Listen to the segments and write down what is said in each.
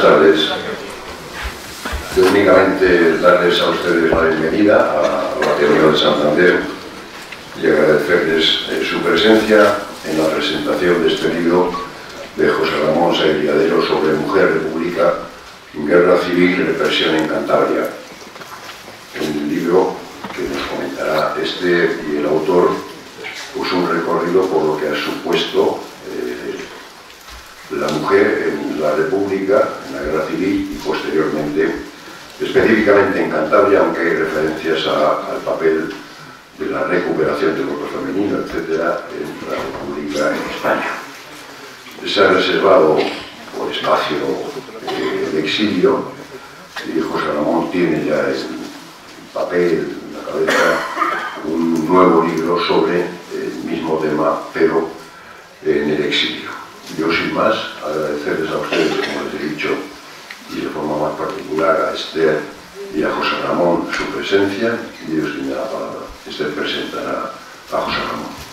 buenas tardes. únicamente darles a ustedes la bienvenida a la Teoría de Santander y agradecerles eh, su presencia en la presentación de este libro de José Ramón Saigriadero sobre Mujer República, Guerra Civil y Represión en Cantabria. Un libro que nos comentará este y el autor pues un recorrido por lo que ha supuesto la mujer en la República, en la Guerra Civil y posteriormente, específicamente en Cantabria, aunque hay referencias al papel de la recuperación del cuerpo femenino, etcétera, en la República en España. Se ha reservado por espacio eh, de exilio y José Ramón tiene ya en papel, en la cabeza, un nuevo libro sobre el mismo tema, pero en el exilio. Yo sin más agradecerles a ustedes, como les he dicho, y de forma más particular a Esther y a José Ramón su presencia, y Dios tiene la palabra. Esther presentará a José Ramón.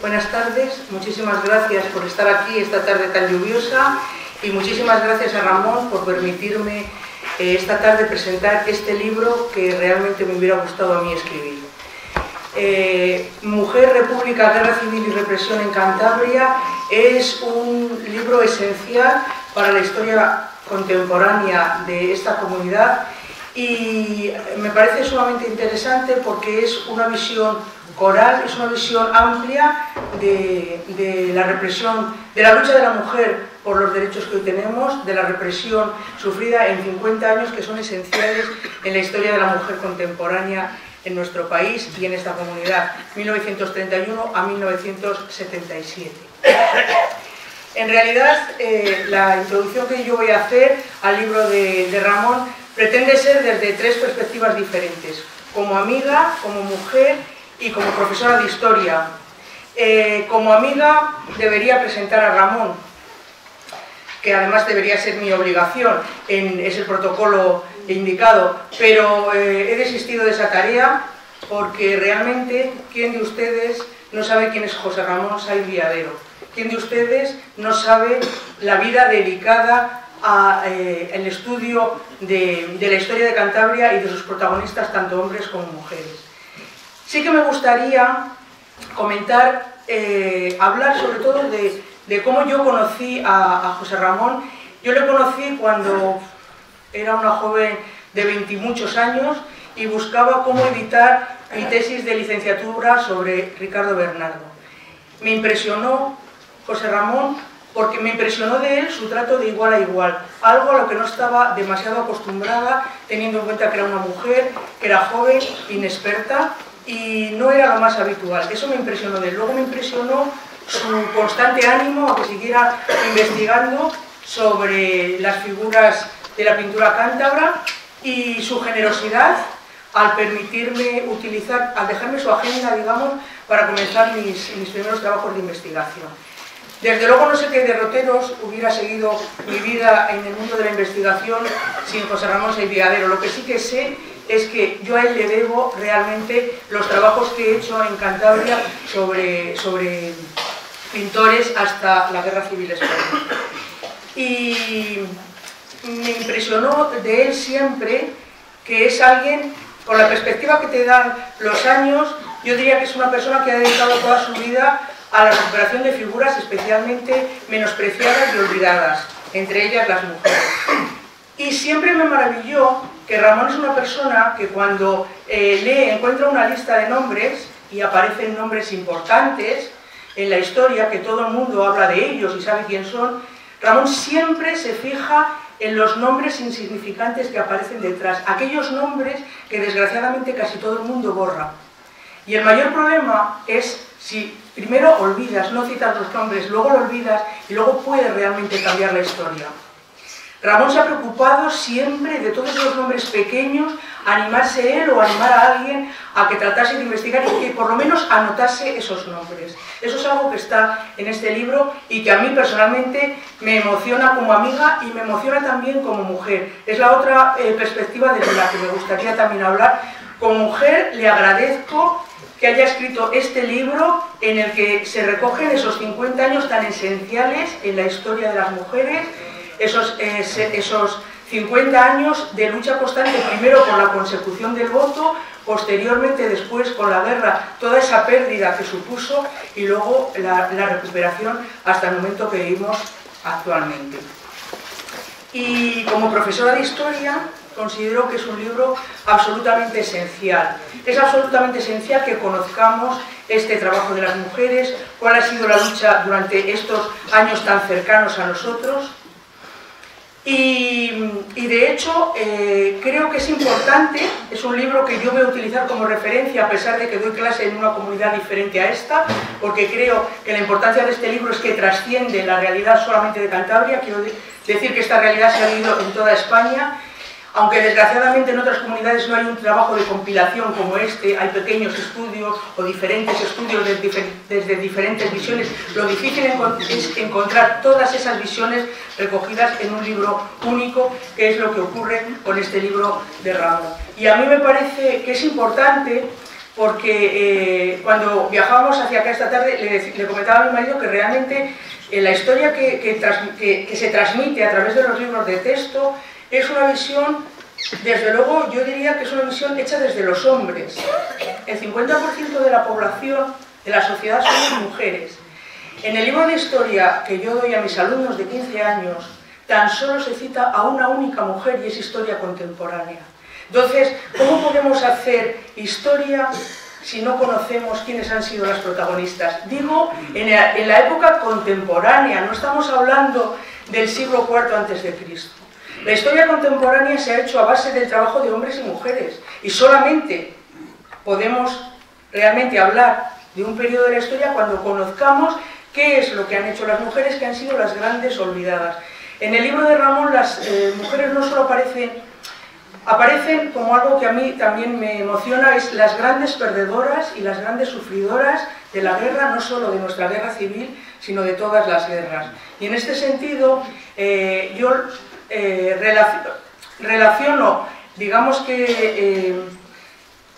Buenas tardes, muchísimas gracias por estar aquí esta tarde tan lluviosa y muchísimas gracias a Ramón por permitirme eh, esta tarde presentar este libro que realmente me hubiera gustado a mí escribir. Eh, Mujer, República, Guerra Civil y Represión en Cantabria es un libro esencial para la historia contemporánea de esta comunidad y me parece sumamente interesante porque es una visión coral, es una visión amplia de, de, la represión, de la lucha de la mujer por los derechos que hoy tenemos, de la represión sufrida en 50 años que son esenciales en la historia de la mujer contemporánea en nuestro país y en esta comunidad, 1931 a 1977. En realidad, eh, la introducción que yo voy a hacer al libro de, Ramón pretende ser desde tres perspectivas diferentes, como amiga, como mujer y como profesora de historia. Eh, como amiga debería presentar a Ramón, que además debería ser mi obligación, en, es el protocolo indicado, pero eh, he desistido de esa tarea porque realmente, ¿quién de ustedes no sabe quién es José Ramón Saiz Viadero? ¿Quién de ustedes no sabe la vida dedicada al eh, estudio de, la historia de Cantabria y de sus protagonistas, tanto hombres como mujeres? Sí que me gustaría comentar, eh, hablar sobre todo de, cómo yo conocí a, a José Ramón. Yo le conocí cuando era una joven de veintimuchos años y buscaba cómo editar mi tesis de licenciatura sobre Ricardo Bernardo. Me impresionó José Ramón porque me impresionó de él su trato de igual a igual, algo a lo que no estaba demasiado acostumbrada, teniendo en cuenta que era una mujer, que era joven, inexperta, y no era lo más habitual. Eso me impresionó de él. Luego me impresionó su constante ánimo a que siguiera investigando sobre las figuras de la pintura cántabra y su generosidad al permitirme utilizar, al dejarme su agenda, digamos, para comenzar mis, mis primeros trabajos de investigación. Desde luego no sé qué derroteros hubiera seguido mi vida en el mundo de la investigación sin José Ramón Seidiadero. Lo que sí que sé es que yo a él le debo realmente los trabajos que he hecho en Cantabria sobre, sobre pintores hasta la Guerra Civil Española. Y me impresionó de él siempre que es alguien, con la perspectiva que te dan los años, yo diría que es una persona que ha dedicado toda su vida a la recuperación de figuras especialmente menospreciadas y olvidadas, entre ellas las mujeres. Y siempre me maravilló que Ramón es una persona que cuando eh, lee, encuentra una lista de nombres y aparecen nombres importantes en la historia, que todo el mundo habla de ellos y sabe quién son, Ramón siempre se fija en los nombres insignificantes que aparecen detrás, aquellos nombres que desgraciadamente casi todo el mundo borra. Y el mayor problema es si primero olvidas, no citas los nombres, luego lo olvidas y luego puedes realmente cambiar la historia. Ramón se ha preocupado siempre de todos los nombres pequeños, animarse él o animar a alguien a que tratase de investigar y que por lo menos anotase esos nombres. Eso es algo que está en este libro y que a mí personalmente me emociona como amiga y me emociona también como mujer. Es la otra eh, perspectiva desde la que me gustaría también hablar. Como mujer le agradezco que haya escrito este libro en el que se recogen esos 50 años tan esenciales en la historia de las mujeres, esos, esos 50 años de lucha constante, primero por la consecución del voto, posteriormente después con la guerra, toda esa pérdida que supuso y luego la, recuperación hasta el momento que vivimos actualmente. Y como profesora de historia, considero que es un libro absolutamente esencial. Es absolutamente esencial que conozcamos este trabajo de las mujeres, cuál ha sido la lucha durante estos años tan cercanos a nosotros, y, de hecho, eh, creo que es importante, es un libro que yo voy a utilizar como referencia, a pesar de que doy clase en una comunidad diferente a esta, porque creo que la importancia de este libro es que trasciende la realidad solamente de Cantabria, quiero decir que esta realidad se ha vivido en toda España aunque desgraciadamente en otras comunidades no hay un trabajo de compilación como este, hay pequeños estudios o diferentes estudios desde, diferentes visiones, lo difícil es encontrar todas esas visiones recogidas en un libro único, que es lo que ocurre con este libro de Ramón. Y a mí me parece que es importante porque eh, cuando viajábamos hacia acá esta tarde le, comentaba a mi marido que realmente eh, la historia que se transmite a través de los libros de texto es una visión, desde luego yo diría que es una visión hecha desde los hombres. El 50% de la población de la sociedad son mujeres. En el libro de historia que yo doy a mis alumnos de 15 años, tan solo se cita a una única mujer y es historia contemporánea. Entonces, ¿cómo podemos hacer historia si no conocemos quiénes han sido las protagonistas? Digo, en la, época contemporánea, no estamos hablando del siglo IV antes de Cristo. La historia contemporánea se ha hecho a base del trabajo de hombres y mujeres y solamente podemos realmente hablar de un periodo de la historia cuando conozcamos qué es lo que han hecho las mujeres que han sido las grandes olvidadas. En el libro de Ramón las eh, mujeres no solo aparecen, aparecen como algo que a mí también me emociona, es las grandes perdedoras y las grandes sufridoras de la guerra, no solo de nuestra guerra civil, sino de todas las guerras. Y en este sentido, eh, yo eh, relaciono, digamos que eh,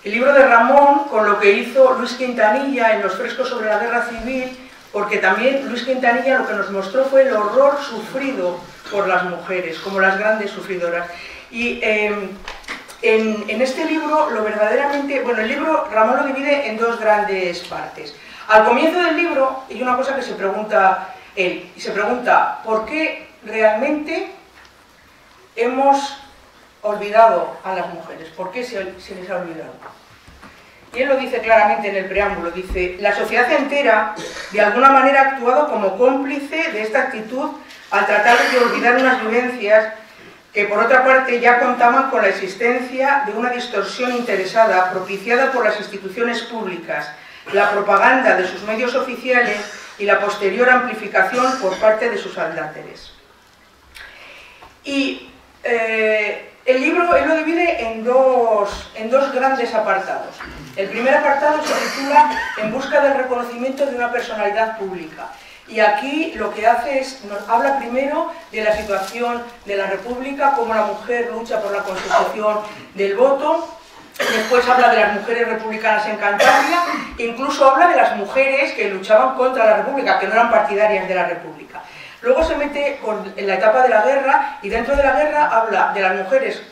el libro de Ramón con lo que hizo Luis Quintanilla en los frescos sobre la guerra civil, porque también Luis Quintanilla lo que nos mostró fue el horror sufrido por las mujeres, como las grandes sufridoras. Y em, en, este libro, lo verdaderamente, bueno, el libro Ramón lo divide en dos grandes partes. Al comienzo del libro hay una cosa que se pregunta él, y se pregunta, ¿por qué realmente hemos olvidado a las mujeres. ¿Por qué se, les ha olvidado? Y él lo dice claramente en el preámbulo, dice, la sociedad entera de alguna manera ha actuado como cómplice de esta actitud al tratar de olvidar unas vivencias que por otra parte ya contaban con la existencia de una distorsión interesada propiciada por las instituciones públicas, la propaganda de sus medios oficiales y la posterior amplificación por parte de sus aldáteres. Y eh, el libro lo divide en dos, en dos grandes apartados. El primer apartado se titula En busca del reconocimiento de una personalidad pública. Y aquí lo que hace es, nos habla primero de la situación de la República, cómo la mujer lucha por la constitución del voto, después habla de las mujeres republicanas en Cantabria, incluso habla de las mujeres que luchaban contra la República, que no eran partidarias de la República. Luego se mete en la etapa de la guerra y dentro de la guerra habla de las mujeres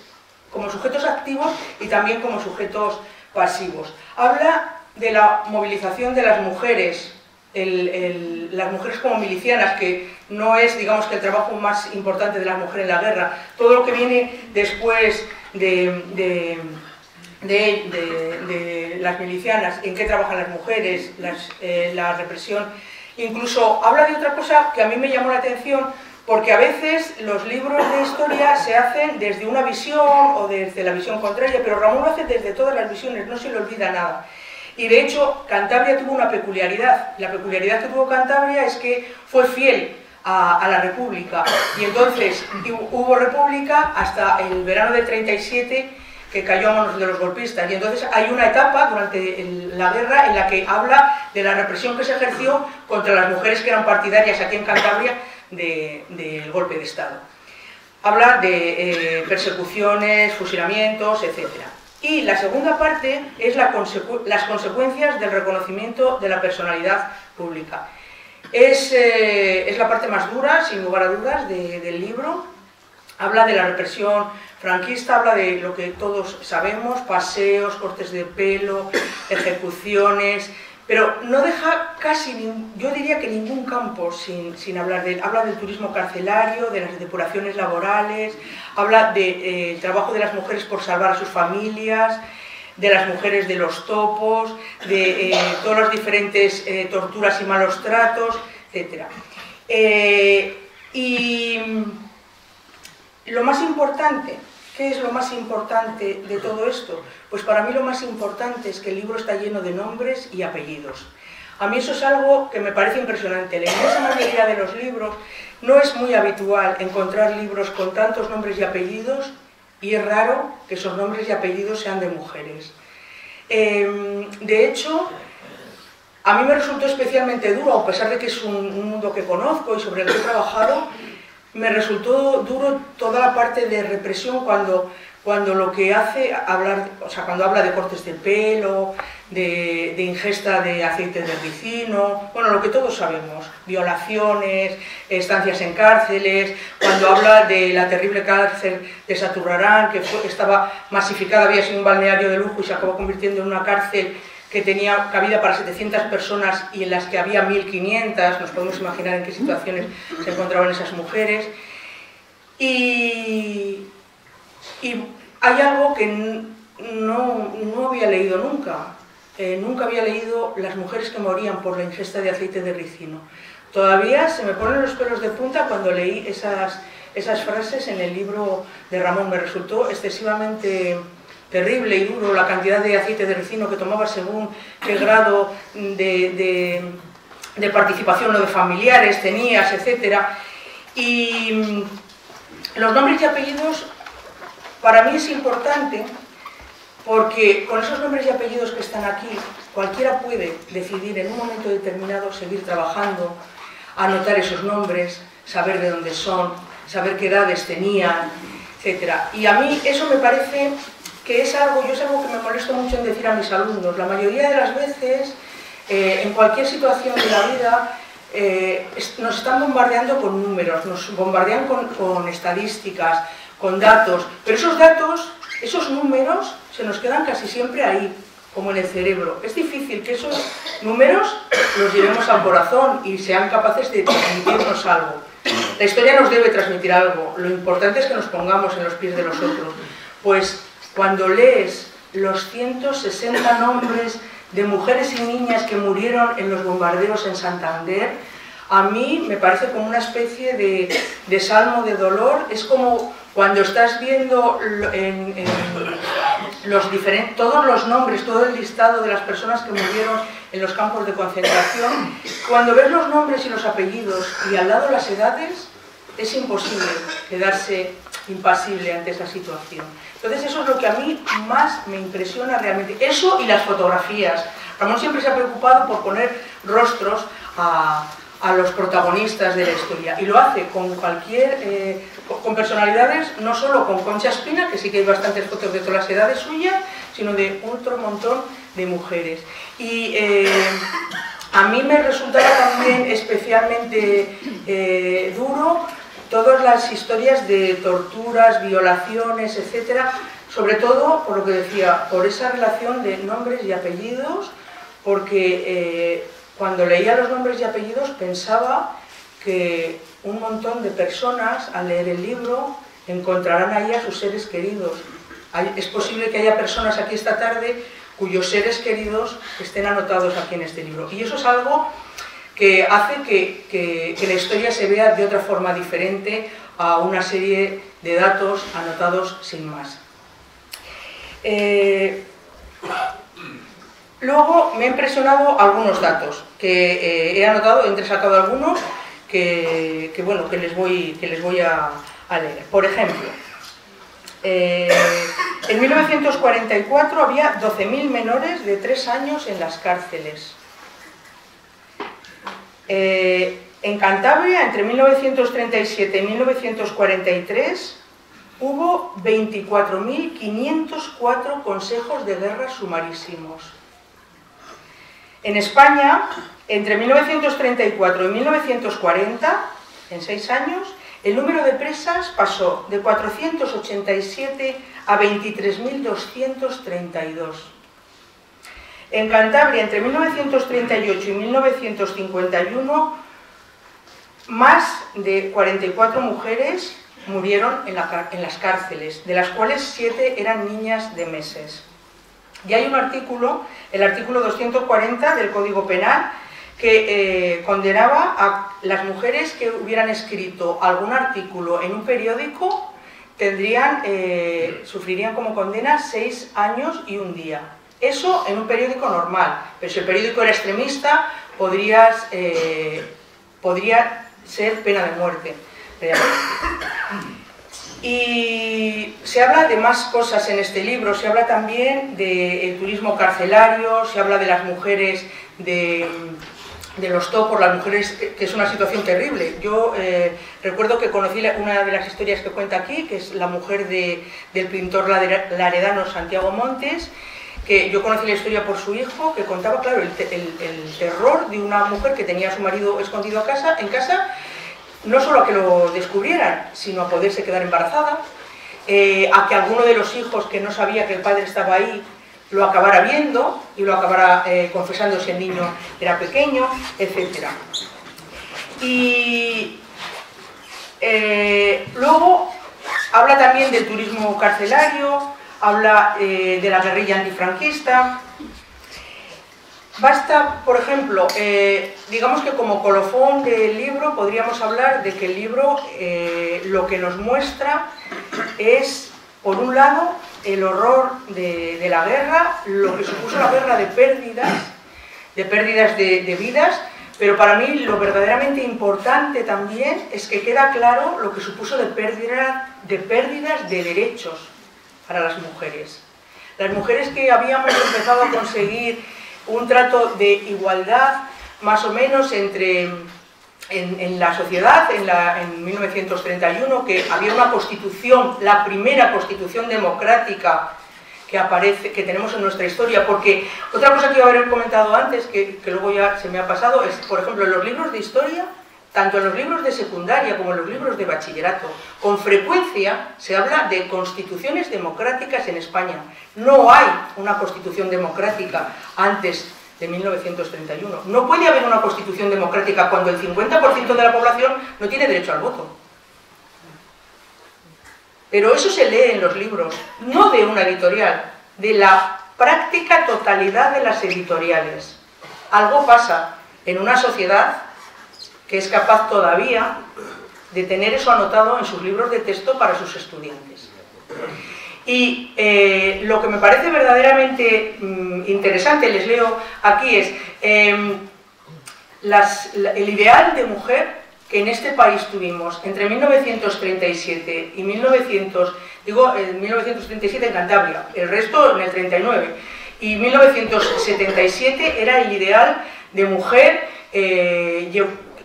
como sujetos activos y también como sujetos pasivos. Habla de la movilización de las mujeres, las mujeres como milicianas, que no es, digamos, que el trabajo más importante de las mujeres en la guerra. Todo lo que viene después de, las milicianas, en qué trabajan las mujeres, eh, la represión Incluso habla de otra cosa que a mí me llamó la atención, porque a veces los libros de historia se hacen desde una visión o desde la visión contraria, pero Ramón lo hace desde todas las visiones, no se le olvida nada. Y de hecho, Cantabria tuvo una peculiaridad. La peculiaridad que tuvo Cantabria es que fue fiel a, la República. Y entonces hubo República hasta el verano del 37 que cayó a manos de los golpistas. Y entonces hay una etapa durante la guerra en la que habla de la represión que se ejerció contra las mujeres que eran partidarias aquí en Cantabria del golpe de Estado. Habla de eh, persecuciones, fusilamientos, etc. Y la segunda parte es las consecuencias del reconocimiento de la personalidad pública. Es, eh, la parte más dura, sin lugar a dudas, del libro. Habla de la represión franquista, habla de lo que todos sabemos, paseos, cortes de pelo, ejecuciones, pero no deja casi, yo diría que ningún campo sin, hablar de él. Habla del turismo carcelario, de las depuraciones laborales, habla del eh, trabajo de las mujeres por salvar a sus familias, de las mujeres de los topos, de eh, todas las diferentes eh, torturas y malos tratos, etc. y lo más importante, ¿qué es lo más importante de todo esto? Pues para mí lo más importante es que el libro está lleno de nombres y apellidos. A mí eso es algo que me parece impresionante. La inmensa mayoría de los libros no es muy habitual encontrar libros con tantos nombres y apellidos y es raro que esos nombres y apellidos sean de mujeres. Em, de hecho, a mí me resultó especialmente duro, a pesar de que es un mundo que conozco y sobre el que he trabajado, me resultó duro toda la parte de represión cuando cuando lo que hace hablar, o sea, cuando habla de cortes de pelo, de, ingesta de aceite de ricino, bueno, lo que todos sabemos, violaciones, estancias en cárceles, cuando habla de la terrible cárcel de Saturrarán, que estaba masificada, había sido un balneario de lujo y se acabó convirtiendo en una cárcel que tenía cabida para 700 personas y en las que había 1.500, nos podemos imaginar en qué situaciones se encontraban esas mujeres. Y, hay algo que no, no había leído nunca. Eh, nunca había leído las mujeres que morían por la ingesta de aceite de ricino. Todavía se me ponen los pelos de punta cuando leí esas, esas frases en el libro de Ramón. Me resultó excesivamente terrible y duro la cantidad de aceite de ricino que tomaba según qué grado de, de, participación o de familiares tenías, etc. Y mm, los nombres y apellidos para mí es importante porque con esos nombres y apellidos que están aquí, cualquiera puede decidir en un momento determinado seguir trabajando, anotar esos nombres, saber de dónde son, saber qué edades tenían, etc. Y a mí eso me parece que es algo, yo es algo que me molesto mucho en decir a mis alumnos. La mayoría de las veces, eh, en cualquier situación de la vida, eh, nos están bombardeando con números, nos bombardean con estadísticas, con datos, pero esos datos, esos números, se nos quedan casi siempre ahí, como en el cerebro. Es difícil que esos números los llevemos al corazón y sean capaces de transmitirnos algo. La historia nos debe transmitir algo, lo importante es que nos pongamos en los pies de los otros. Pues cuando lees los 160 nombres de mujeres y niñas que murieron en los bombardeos en Santander, a mí me parece como una especie de, salmo de dolor, es como cuando estás viendo todos los nombres, todo el listado de las personas que murieron en los campos de concentración, cuando ves los nombres y los apellidos y al lado las edades, es imposible quedarse impasible ante esa situación. Entonces eso es lo que a mí más me impresiona realmente. Eso y las fotografías. Ramón siempre se ha preocupado por poner rostros a, los protagonistas de la historia y lo hace con cualquier eh, con personalidades no solo con Concha Espina que sí que hay bastantes fotos de todas las edades suyas sino de otro montón de mujeres y eh, a mí me resultaba también especialmente eh, duro todas las historias de torturas, violaciones, etcétera, sobre todo por lo que decía, por esa relación de nombres y apellidos, porque cuando leía los nombres y apellidos pensaba que un montón de personas al leer el libro encontrarán ahí a sus seres queridos. Es posible que haya personas aquí esta tarde cuyos seres queridos estén anotados aquí en este libro. Y eso es algo que hace que, la historia se vea de otra forma diferente a una serie de datos anotados sin más. Eh, Luego me ha impresionado algunos datos que eh, he anotado, he entresacado algunos que, bueno, que les voy, que les voy a, leer. Por ejemplo, eh, en 1944 había 12.000 menores de 3 años en las cárceles. Eh, en Cantabria, entre 1937 y 1943, hubo 24.504 consejos de guerra sumarísimos. En España, entre 1934 y 1940, en seis años, el número de presas pasó de 487 a 23.232. En Cantabria, entre 1938 y 1951, más de 44 mujeres murieron en, las cárceles, de las cuales 7 eran niñas de meses. Y hay un artículo, el artículo 240 del Código Penal, que eh, condenaba a las mujeres que hubieran escrito algún artículo en un periódico, tendrían, eh, sufrirían como condena seis años y un día. Eso en un periódico normal, pero si el periódico era extremista, eh, podría ser pena de muerte. Y se habla de más cosas en este libro, se habla también del turismo carcelario, se habla de las mujeres de, los topos, las mujeres, que es una situación terrible. Yo eh, recuerdo que conocí una de las historias que cuenta aquí, que es la mujer del pintor laredano Santiago Montes, que yo conocí la historia por su hijo, que contaba, claro, el, terror de una mujer que tenía a su marido escondido a casa, en casa no solo a que lo descubrieran, sino a poderse quedar embarazada, eh, a que alguno de los hijos que no sabía que el padre estaba ahí lo acabara viendo y lo acabara eh, confesando si el niño era pequeño, etc. Y eh, luego habla también del turismo carcelario, habla de la guerrilla antifranquista, Basta, por ejemplo, eh, digamos que como colofón del libro podríamos hablar de que el libro eh, lo que nos muestra es, por un lado, el horror de, la guerra, lo que supuso la guerra de pérdidas, de pérdidas de, vidas, pero para mí lo verdaderamente importante también es que queda claro lo que supuso de, pérdida, de pérdidas de derechos para las mujeres. Las mujeres que habíamos empezado a conseguir un trato de igualdad más o menos entre, en, la sociedad en, la, en 1931, que había una constitución, la primera constitución democrática que aparece, que tenemos en nuestra historia, porque otra cosa que iba a haber comentado antes, que luego ya se me ha pasado, es, por ejemplo, en los libros de historia tanto en los libros de secundaria como en los libros de bachillerato, con frecuencia se habla de constituciones democráticas en España. No hay una constitución democrática antes de 1931. No puede haber una constitución democrática cuando el 50% de la población no tiene derecho al voto. Pero eso se lee en los libros, no de una editorial, de la práctica totalidad de las editoriales. Algo pasa en una sociedad que es capaz todavía de tener eso anotado en sus libros de texto para sus estudiantes. Y eh, lo que me parece verdaderamente mm, interesante, les leo aquí, es em, el ideal de mujer que en este país tuvimos entre 1937 y 1900, digo, en 1937 en Cantabria, el resto en el 39, y 1977 era el ideal de mujer eh,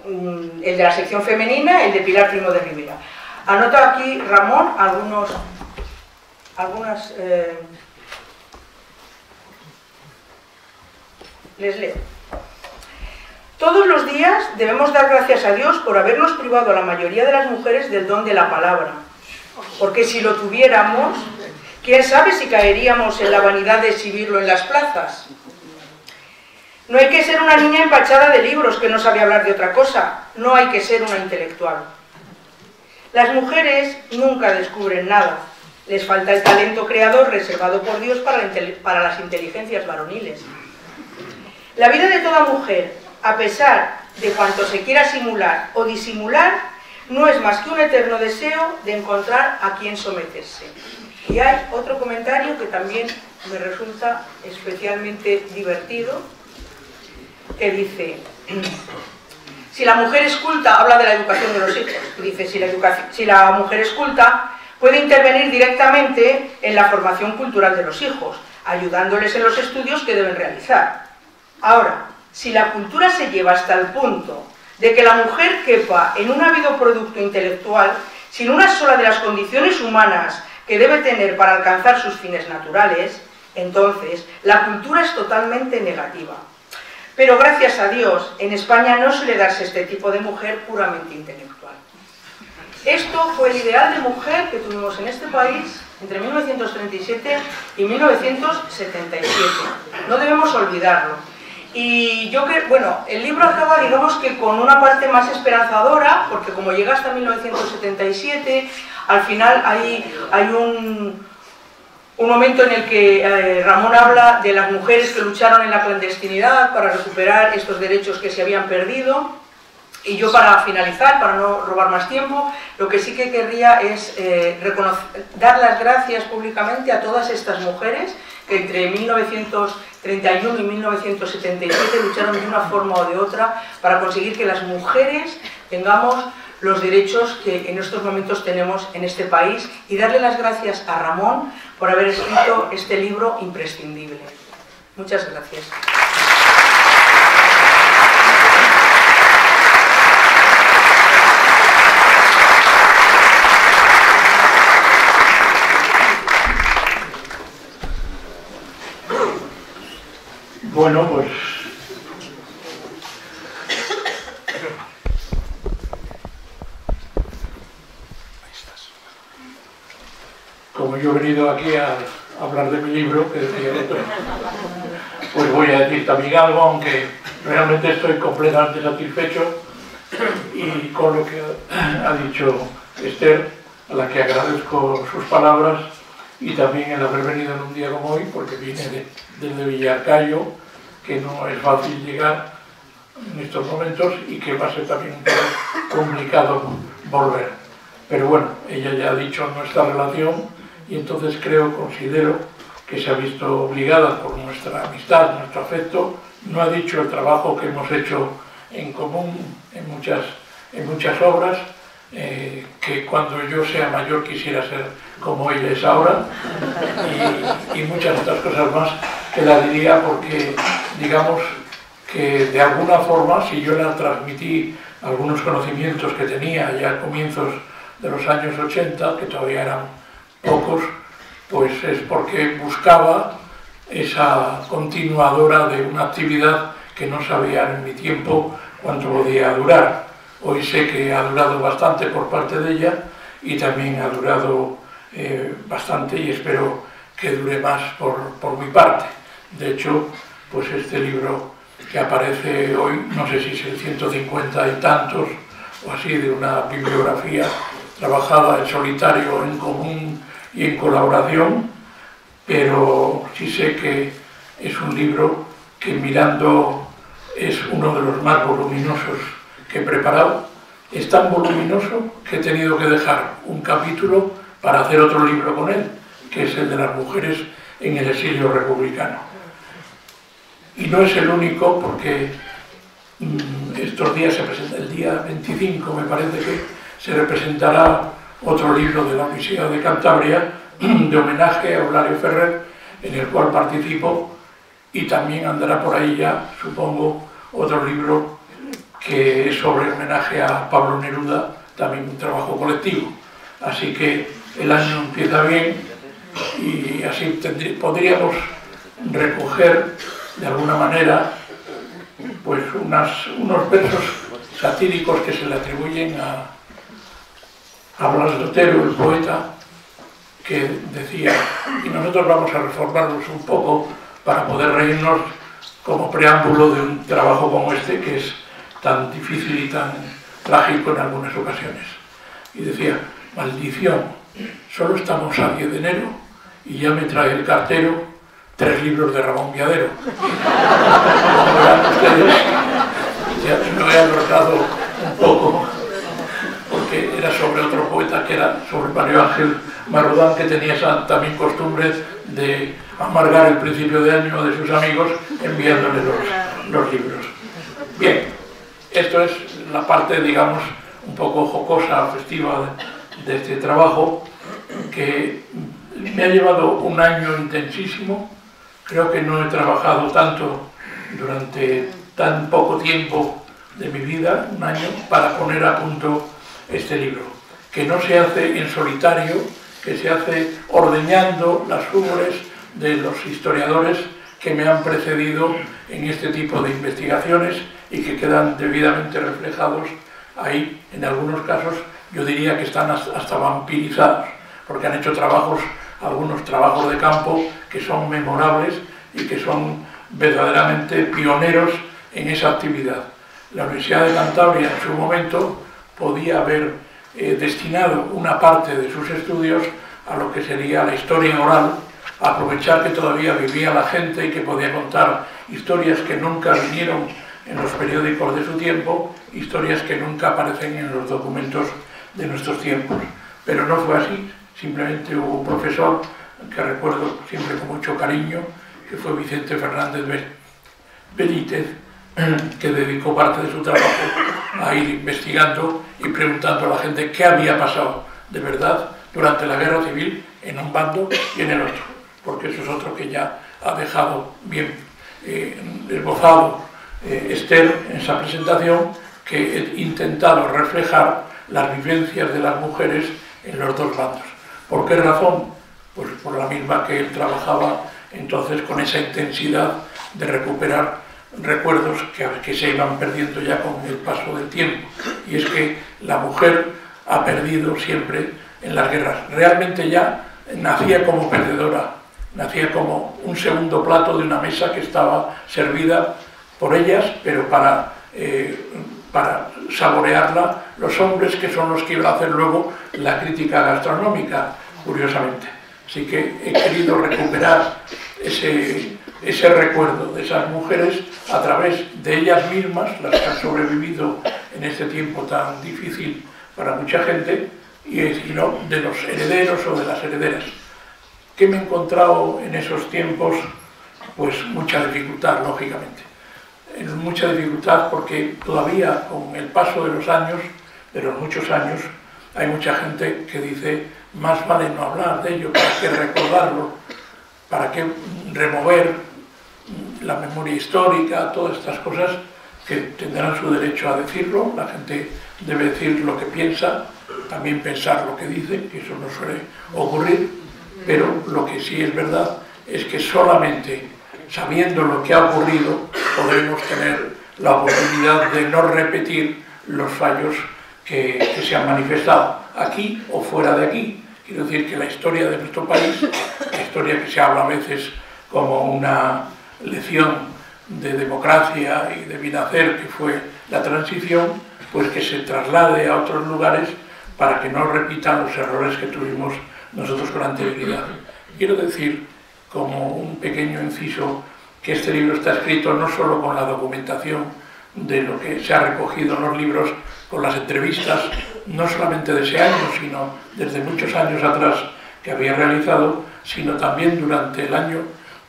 el de la sección femenina, el de Pilar Primo de Rivera. Anota aquí, Ramón, algunos, algunas... Eh, les leo. Todos los días debemos dar gracias a Dios por habernos privado a la mayoría de las mujeres del don de la palabra. Porque si lo tuviéramos, quién sabe si caeríamos en la vanidad de exhibirlo en las plazas. No hay que ser una niña empachada de libros que no sabe hablar de otra cosa, no hay que ser una intelectual. Las mujeres nunca descubren nada, les falta el talento creador reservado por Dios para, las inteligencias varoniles. La vida de toda mujer, a pesar de cuanto se quiera simular o disimular, no es más que un eterno deseo de encontrar a quien someterse. Y hay otro comentario que también me resulta especialmente divertido, que dice, si la mujer es culta, habla de la educación de los hijos, dice, si la, si la mujer es culta, puede intervenir directamente en la formación cultural de los hijos, ayudándoles en los estudios que deben realizar. Ahora, si la cultura se lleva hasta el punto de que la mujer quepa en un ávido producto intelectual, sin una sola de las condiciones humanas que debe tener para alcanzar sus fines naturales, entonces la cultura es totalmente negativa. Pero gracias a Dios, en España no suele darse este tipo de mujer puramente intelectual. Esto fue el ideal de mujer que tuvimos en este país entre 1937 y 1977. No debemos olvidarlo. Y yo que, bueno, el libro acaba, digamos que con una parte más esperanzadora, porque como llega hasta 1977, al final hay, hay un, un momento en el que eh, Ramón habla de las mujeres que lucharon en la clandestinidad para recuperar estos derechos que se habían perdido. Y yo para finalizar, para no robar más tiempo, lo que sí que querría es eh, dar las gracias públicamente a todas estas mujeres que entre 1931 y 1977 lucharon de una forma o de otra para conseguir que las mujeres tengamos los derechos que en estos momentos tenemos en este país y darle las gracias a Ramón por haber escrito este libro imprescindible. Muchas gracias. Bueno, pues como yo he venido aquí a hablar de mi libro, que decía otro, pues voy a decir también algo, aunque realmente estoy completamente satisfecho y con lo que ha dicho Esther, a la que agradezco sus palabras y también el haber venido en un día como hoy, porque viene desde Villarcayo, que no es fácil llegar en estos momentos y que va a ser también un poco complicado volver. Pero bueno, ella ya ha dicho nuestra relación y entonces creo, considero que se ha visto obligada por nuestra amistad, nuestro afecto, no ha dicho el trabajo que hemos hecho en común en muchas, en muchas obras, eh, que cuando yo sea mayor quisiera ser como ella es ahora, y, y muchas otras cosas más que la diría porque, digamos, que de alguna forma, si yo la transmití algunos conocimientos que tenía ya a comienzos de los años 80, que todavía eran pocos, pues es porque buscaba esa continuadora de una actividad que no sabía en mi tiempo cuánto podía durar. Hoy sé que ha durado bastante por parte de ella y también ha durado eh, bastante y espero que dure más por, por mi parte. De hecho, pues este libro que aparece hoy, no sé si es el 150 y tantos o así, de una bibliografía trabajada en solitario, en común y en colaboración, pero sí sé que es un libro que mirando es uno de los más voluminosos que he preparado. Es tan voluminoso que he tenido que dejar un capítulo para hacer otro libro con él, que es el de las mujeres en el exilio republicano. Y no es el único porque mm, estos días se presenta, el día 25 me parece que se representará otro libro de la Universidad de Cantabria de homenaje a Eulario Ferrer, en el cual participo, y también andará por ahí ya, supongo, otro libro que es sobre homenaje a Pablo Neruda, también un trabajo colectivo. Así que el año empieza bien y así podríamos recoger de alguna manera pues unos versos satíricos que se le atribuyen a, a Blas de Otero, el poeta, que decía, y nosotros vamos a reformarlos un poco para poder reírnos como preámbulo de un trabajo como este, que es tan difícil y tan trágico en algunas ocasiones. Y decía, maldición, solo estamos a 10 de enero y ya me trae el cartero tres libros de Ramón Viadero. Como verán ustedes, ya lo he alargado un poco porque era sobre otro poeta que era sobre Mario Ángel Marrodán, que tenía esa también costumbre de amargar el principio de año de sus amigos enviándole los, libros. Bien, esto es la parte, digamos, un poco jocosa, festiva de, de este trabajo, que me ha llevado un año intensísimo. Creo que no he trabajado tanto durante tan poco tiempo de mi vida, un año, para poner a punto este libro, que no se hace en solitario, que se hace ordeñando las ubres de los historiadores que me han precedido en este tipo de investigaciones y que quedan debidamente reflejados ahí, en algunos casos yo diría que están hasta vampirizados, porque han hecho trabajos, algunos trabajos de campo que son memorables y que son verdaderamente pioneros en esa actividad. La Universidad de Cantabria en su momento podía haber eh, destinado una parte de sus estudios a lo que sería la historia oral aprovechar que todavía vivía la gente y que podía contar historias que nunca vinieron en los periódicos de su tiempo, historias que nunca aparecen en los documentos de nuestros tiempos. Pero no fue así, simplemente hubo un profesor que recuerdo siempre con mucho cariño, que fue Vicente Fernández Benítez, que dedicó parte de su trabajo a ir investigando y preguntando a la gente qué había pasado de verdad durante la guerra civil en un bando y en el otro porque eso es otro que ya ha dejado bien eh, esbozado eh, Esther en esa presentación, que he intentado reflejar las vivencias de las mujeres en los dos bandos. ¿Por qué razón? Pues por la misma que él trabajaba entonces con esa intensidad de recuperar recuerdos que, se iban perdiendo ya con el paso del tiempo. Y es que la mujer ha perdido siempre en las guerras. Realmente ya nacía como perdedora nacía como un segundo plato de una mesa que estaba servida por ellas, pero para, eh, para saborearla los hombres que son los que iban a hacer luego la crítica gastronómica, curiosamente. Así que he querido recuperar ese, ese recuerdo de esas mujeres a través de ellas mismas, las que han sobrevivido en este tiempo tan difícil para mucha gente, y no de los herederos o de las herederas. ¿Qué me he encontrado en esos tiempos? Pues mucha dificultad, lógicamente. Mucha dificultad porque todavía con el paso de los años, de los muchos años, hay mucha gente que dice, más vale no hablar de ello, qué recordarlo, para qué remover la memoria histórica, todas estas cosas que tendrán su derecho a decirlo, la gente debe decir lo que piensa, también pensar lo que dice, que eso no suele ocurrir, pero lo que sí es verdad es que solamente sabiendo lo que ha ocurrido podremos tener la oportunidad de no repetir los fallos que, se han manifestado aquí o fuera de aquí. Quiero decir que la historia de nuestro país, la historia que se habla a veces como una lección de democracia y de bien hacer que fue la transición, pues que se traslade a otros lugares para que no repitan los errores que tuvimos nosotros con anterioridad. Quiero decir, como un pequeño inciso, que este libro está escrito no solo con la documentación de lo que se ha recogido en los libros, con las entrevistas, no solamente de ese año, sino desde muchos años atrás que había realizado, sino también durante el año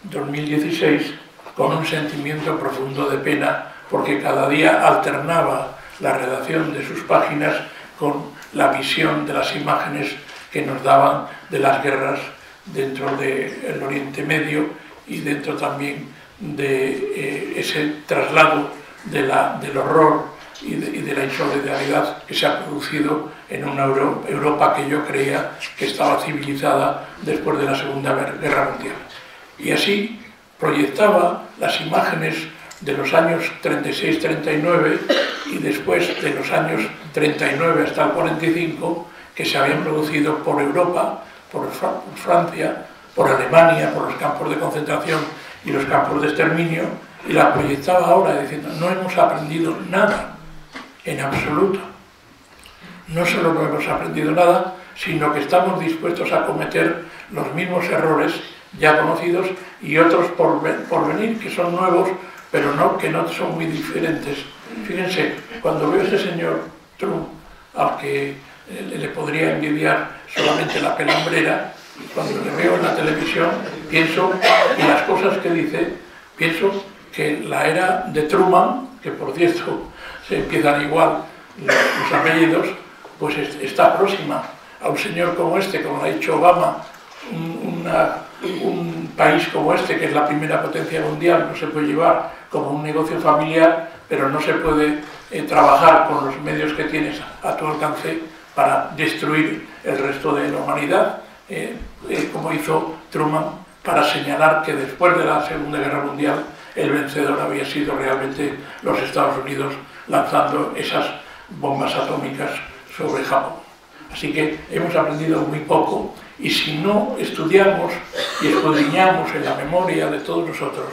2016 con un sentimiento profundo de pena, porque cada día alternaba la redacción de sus páginas con la visión de las imágenes que nos daban de las guerras dentro del Oriente Medio y dentro también de eh, ese traslado del horror y de, la insolidaridad que se ha producido en una Europa que yo creía que estaba civilizada después de la Segunda Guerra Mundial. Y así proyectaba las imágenes de los años 36-39 y después de los años 39 hasta el 45 que se habían producido por Europa, por Francia, por Alemania, por los campos de concentración y los campos de exterminio, y la proyectaba ahora diciendo, no hemos aprendido nada, en absoluto. No solo no hemos aprendido nada, sino que estamos dispuestos a cometer los mismos errores ya conocidos y otros por, venir, que son nuevos, pero no, que no son muy diferentes. Fíjense, cuando veo a ese señor Trump, al que le, podría envidiar solamente la pelambrera. Cuando le veo en la televisión, pienso, y las cosas que dice, pienso que la era de Truman, que por cierto se empiezan igual los, apellidos, pues está próxima a un señor como este, como ha dicho Obama, un, país como este, que es la primera potencia mundial, no se puede llevar como un negocio familiar, pero no se puede eh, trabajar con los medios que tienes a tu alcance para destruir el resto de la humanidad, eh, eh, como hizo Truman para señalar que después de la Segunda Guerra Mundial el vencedor había sido realmente los Estados Unidos lanzando esas bombas atómicas sobre Japón. Así que hemos aprendido muy poco y si no estudiamos y escudriñamos en la memoria de todos nosotros,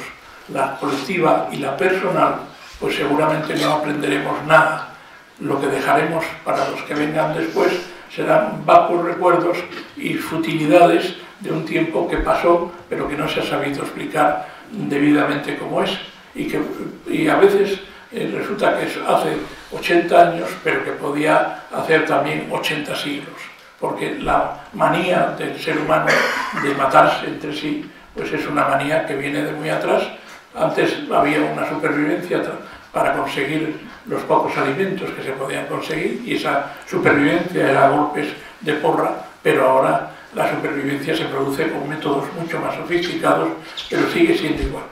la colectiva y la personal, pues seguramente no aprenderemos nada. Lo que dejaremos para los que vengan después serán vapos recuerdos y futilidades de un tiempo que pasó, pero que no se ha sabido explicar debidamente como es. Y, que, y a veces eh, resulta que hace 80 años, pero que podía hacer también 80 siglos, porque la manía del ser humano de matarse entre sí, pues es una manía que viene de muy atrás. Antes había una supervivencia para conseguir los pocos alimentos que se podían conseguir y esa supervivencia era golpes de porra, pero ahora la supervivencia se produce con métodos mucho más sofisticados, pero sigue siendo igual.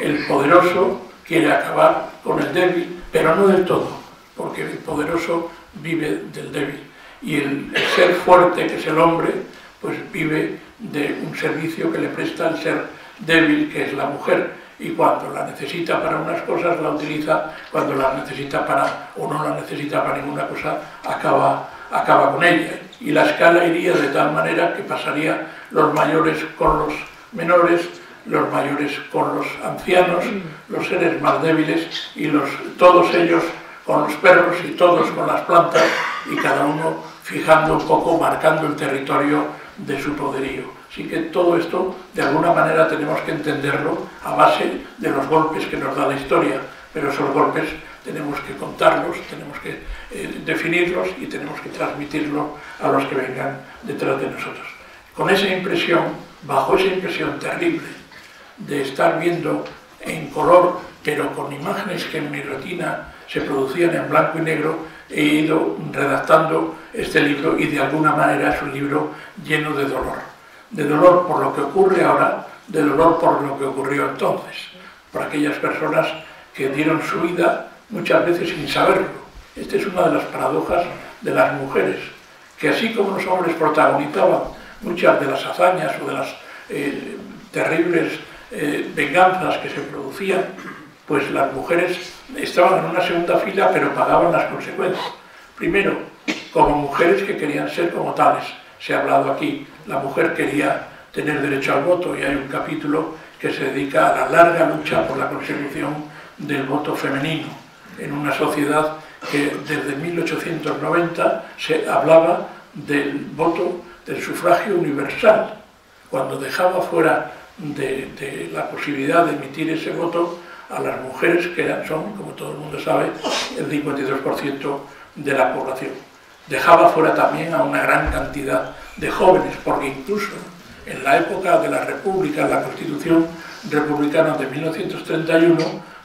El poderoso quiere acabar con el débil, pero no del todo, porque el poderoso vive del débil. Y el, ser fuerte, que es el hombre, pues vive de un servicio que le presta el ser débil, que es la mujer, y cuando la necesita para unas cosas la utiliza, cuando la necesita para o no la necesita para ninguna cosa, acaba, acaba con ella. Y la escala iría de tal manera que pasaría los mayores con los menores, los mayores con los ancianos, los seres más débiles y los, todos ellos con los perros y todos con las plantas y cada uno fijando un poco, marcando el territorio de su poderío. Así que todo esto, de alguna manera, tenemos que entenderlo a base de los golpes que nos da la historia, pero esos golpes tenemos que contarlos, tenemos que eh, definirlos y tenemos que transmitirlos a los que vengan detrás de nosotros. Con esa impresión, bajo esa impresión terrible de estar viendo en color, pero con imágenes que en mi retina se producían en blanco y negro, he ido redactando este libro y de alguna manera es un libro lleno de dolor. De dolor por lo que ocurre ahora, de dolor por lo que ocurrió entonces, por aquellas personas que dieron su vida muchas veces sin saberlo. Esta es una de las paradojas de las mujeres, que así como los hombres protagonizaban muchas de las hazañas o de las eh, terribles eh, venganzas que se producían, pues las mujeres estaban en una segunda fila pero pagaban las consecuencias. Primero, como mujeres que querían ser como tales. Se ha hablado aquí, la mujer quería tener derecho al voto y hay un capítulo que se dedica a la larga lucha por la consecución del voto femenino en una sociedad que desde 1890 se hablaba del voto del sufragio universal. Cuando dejaba fuera de, de la posibilidad de emitir ese voto a las mujeres, que son, como todo el mundo sabe, el 52% de la población. Dejaba fuera también a una gran cantidad de jóvenes, porque incluso en la época de la República, la Constitución Republicana de 1931,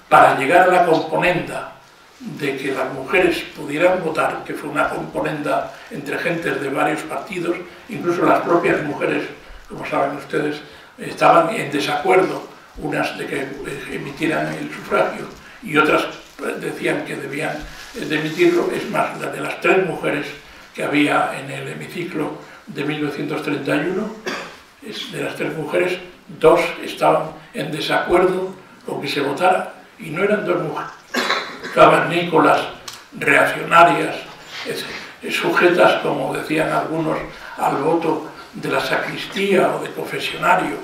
para llegar a la componenda de que las mujeres pudieran votar, que fue una componenda entre gentes de varios partidos, incluso las propias mujeres, como saben ustedes, estaban en desacuerdo unas de que emitieran el sufragio y otras decían que debían de emitirlo. Es más, la de las tres mujeres que había en el hemiciclo de 1931, de las tres mujeres, dos estaban en desacuerdo con que se votara y no eran dos mujeres, cavernícolas, reaccionarias, sujetas, como decían algunos, al voto de la sacristía o de confesionario,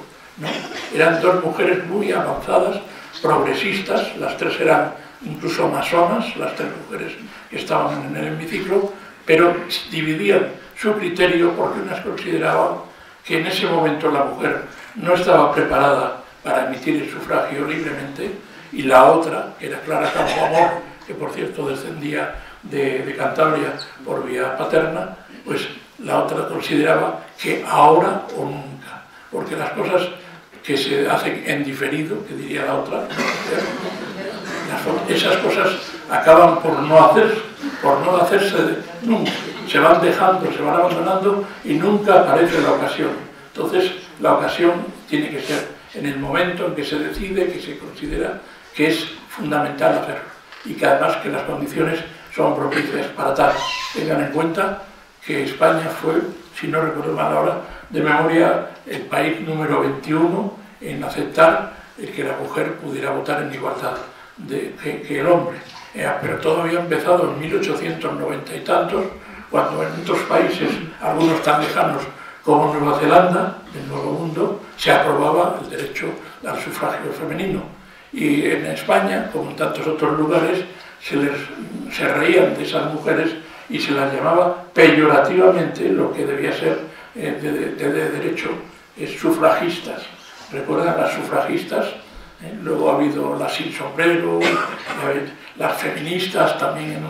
eran dos mujeres muy avanzadas, progresistas, las tres eran incluso masonas, las tres mujeres que estaban en el hemiciclo, pero dividían su criterio porque unas consideraban que en ese momento la mujer no estaba preparada para emitir el sufragio libremente, y la otra, que era Clara Campoamor, que por cierto descendía de, de Cantabria por vía paterna, pues la otra consideraba que ahora o nunca, porque las cosas que se hacen en diferido, que diría la otra, esas cosas acaban por no hacerse, por no hacerse nunca. Se van dejando, se van abandonando y nunca aparece la ocasión. Entonces, la ocasión tiene que ser en el momento en que se decide, que se considera que es fundamental hacerlo y que además que las condiciones son propicias para tal. Tengan en cuenta que España fue, si no recuerdo mal ahora, de memoria, el país número 21 en aceptar el que la mujer pudiera votar en igualdad que, el hombre. Eh, pero todo había empezado en 1890 y tantos, cuando en otros países, algunos tan lejanos como Nueva Zelanda, del Nuevo Mundo, se aprobaba el derecho al sufragio femenino. Y en España, como en tantos otros lugares, se, les, se reían de esas mujeres y se las llamaba peyorativamente lo que debía ser eh, de, derecho es sufragistas. ¿Recuerdan las sufragistas? Eh, luego ha habido las sin sombrero, las feministas también en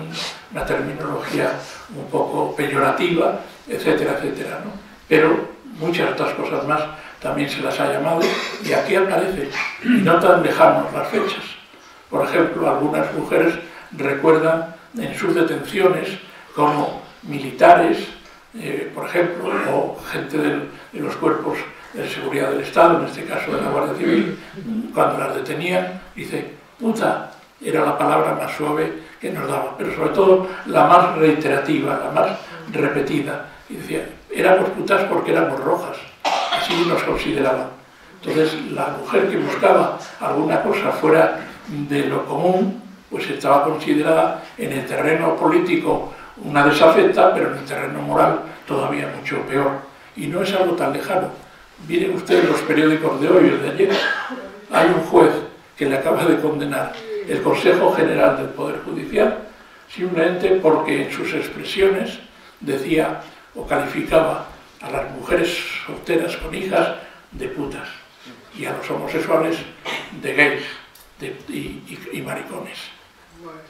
una terminología un poco peyorativa, etcétera, etcétera. ¿no? Pero muchas otras cosas más también se las ha llamado y aquí aparece, y no tan lejanos las fechas. Por ejemplo, algunas mujeres recuerdan en sus detenciones como militares, eh, por ejemplo, o gente de los cuerpos de seguridad del Estado, en este caso de la Guardia Civil, cuando las detenían, dice, puta, era la palabra más suave que nos daba, pero sobre todo la más reiterativa, la más repetida. Y decía, éramos putas porque éramos rojas, así nos consideraban. Entonces, la mujer que buscaba alguna cosa fuera de lo común, pues estaba considerada en el terreno político una desafecta, pero en el terreno moral todavía mucho peor. Y no es algo tan lejano. Miren ustedes los periódicos de hoy o de ayer. Hay un juez que le acaba de condenar el Consejo General del Poder Judicial simplemente porque en sus expresiones decía o calificaba a las mujeres solteras con hijas de putas y a los homosexuales de gays y maricones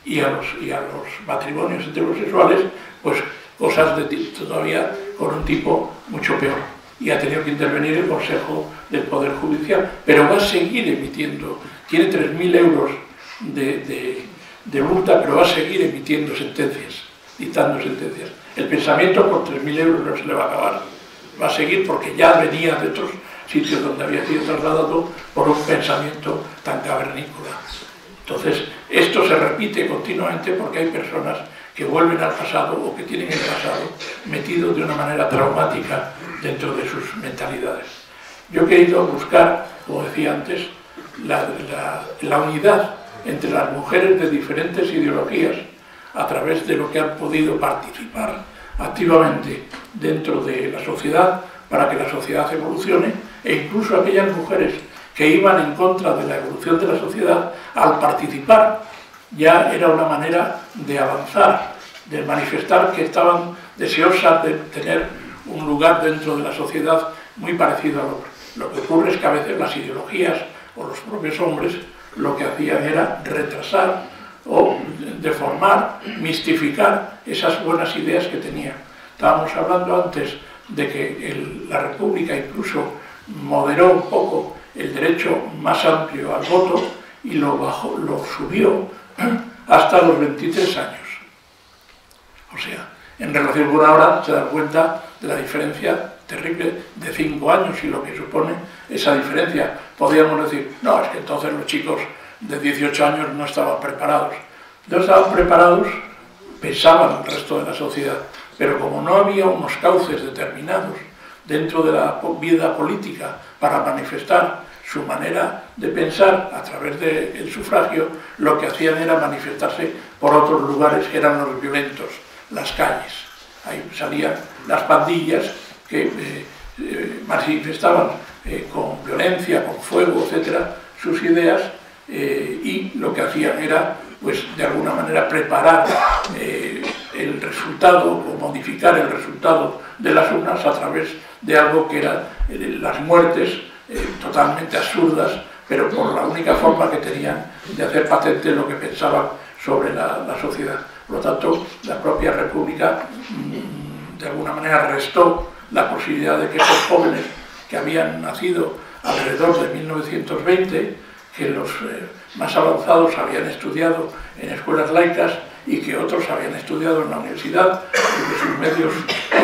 y a los, y a los matrimonios heterosexuales, pues cosas de todavía con un tipo mucho peor. Y ha tenido que intervenir el Consejo del Poder Judicial, pero va a seguir emitiendo, tiene 3.000 euros de, de, multa, pero va a seguir emitiendo sentencias, dictando sentencias. El pensamiento por 3.000 euros no se le va a acabar, va a seguir porque ya venía de otros sitios donde había sido trasladado por un pensamiento tan cavernícola. Entonces, esto se repite continuamente porque hay personas que vuelven al pasado o que tienen el pasado metido de una manera traumática dentro de sus mentalidades. Yo he querido buscar, como decía antes, la, unidad entre las mujeres de diferentes ideologías a través de lo que han podido participar activamente dentro de la sociedad para que la sociedad evolucione e incluso aquellas mujeres que iban en contra de la evolución de la sociedad, al participar ya era una manera de avanzar, de manifestar que estaban deseosas de tener un lugar dentro de la sociedad muy parecido a lo, que ocurre es que a veces las ideologías o los propios hombres lo que hacían era retrasar o deformar, mistificar esas buenas ideas que tenían. Estábamos hablando antes de que la República incluso moderó un poco el derecho más amplio al voto y lo, bajó, lo subió hasta los 23 años. O sea, en relación con ahora se dan cuenta de la diferencia terrible de 5 años y lo que supone esa diferencia. Podríamos decir, no, es que entonces los chicos de 18 años no estaban preparados. No estaban preparados, pensaban el resto de la sociedad, pero como no había unos cauces determinados dentro de la vida política para manifestar su manera de pensar a través del sufragio, lo que hacían era manifestarse por otros lugares que eran los violentos, las calles. Ahí salían las pandillas que eh, eh, manifestaban eh, con violencia, con fuego, etcétera, sus ideas y lo que hacían era, pues, de alguna manera preparar el resultado o modificar el resultado de las urnas a través de algo que eran las muertes eh, totalmente absurdas, pero por la única forma que tenían de hacer patente lo que pensaban sobre la, sociedad. Por lo tanto, la propia República mm, de alguna manera restó la posibilidad de que esos jóvenes que habían nacido alrededor de 1920, que los eh, más avanzados habían estudiado en escuelas laicas y que otros habían estudiado en la universidad y que sus medios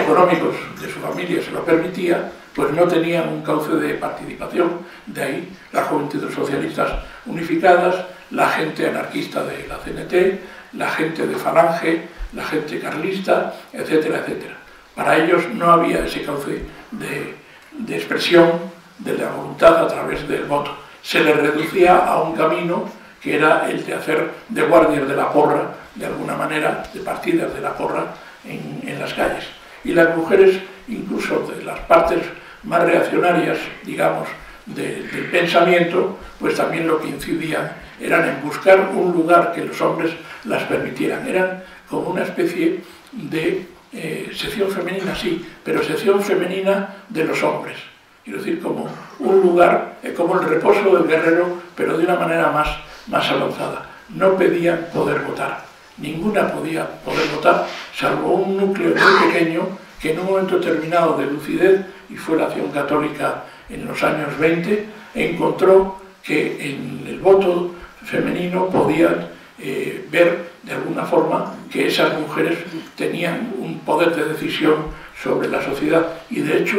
económicos de su familia se lo permitían, pues no tenían un cauce de participación. De ahí las juventudes socialistas unificadas, la gente anarquista de la CNT, la gente de Falange, la gente carlista, etcétera, etcétera. Para ellos no había ese cauce de, de expresión de la voluntad a través del voto. Se les reducía a un camino que era el de hacer de guardias de la porra, de alguna manera, de partidas de la porra en, las calles. Y las mujeres, incluso de las partes más reaccionarias, digamos, de, del pensamiento, pues también lo que incidían eran en buscar un lugar que los hombres las permitieran. Eran como una especie de eh, sección femenina, sí, pero sección femenina de los hombres. Quiero decir, como un lugar, eh, como el reposo del guerrero, pero de una manera más, más avanzada. No pedían poder votar. Ninguna podía poder votar, salvo un núcleo muy pequeño que en un momento determinado de lucidez, y fue la acción católica en los años 20, encontró que en el voto femenino podían eh, ver de alguna forma que esas mujeres tenían un poder de decisión sobre la sociedad. Y de hecho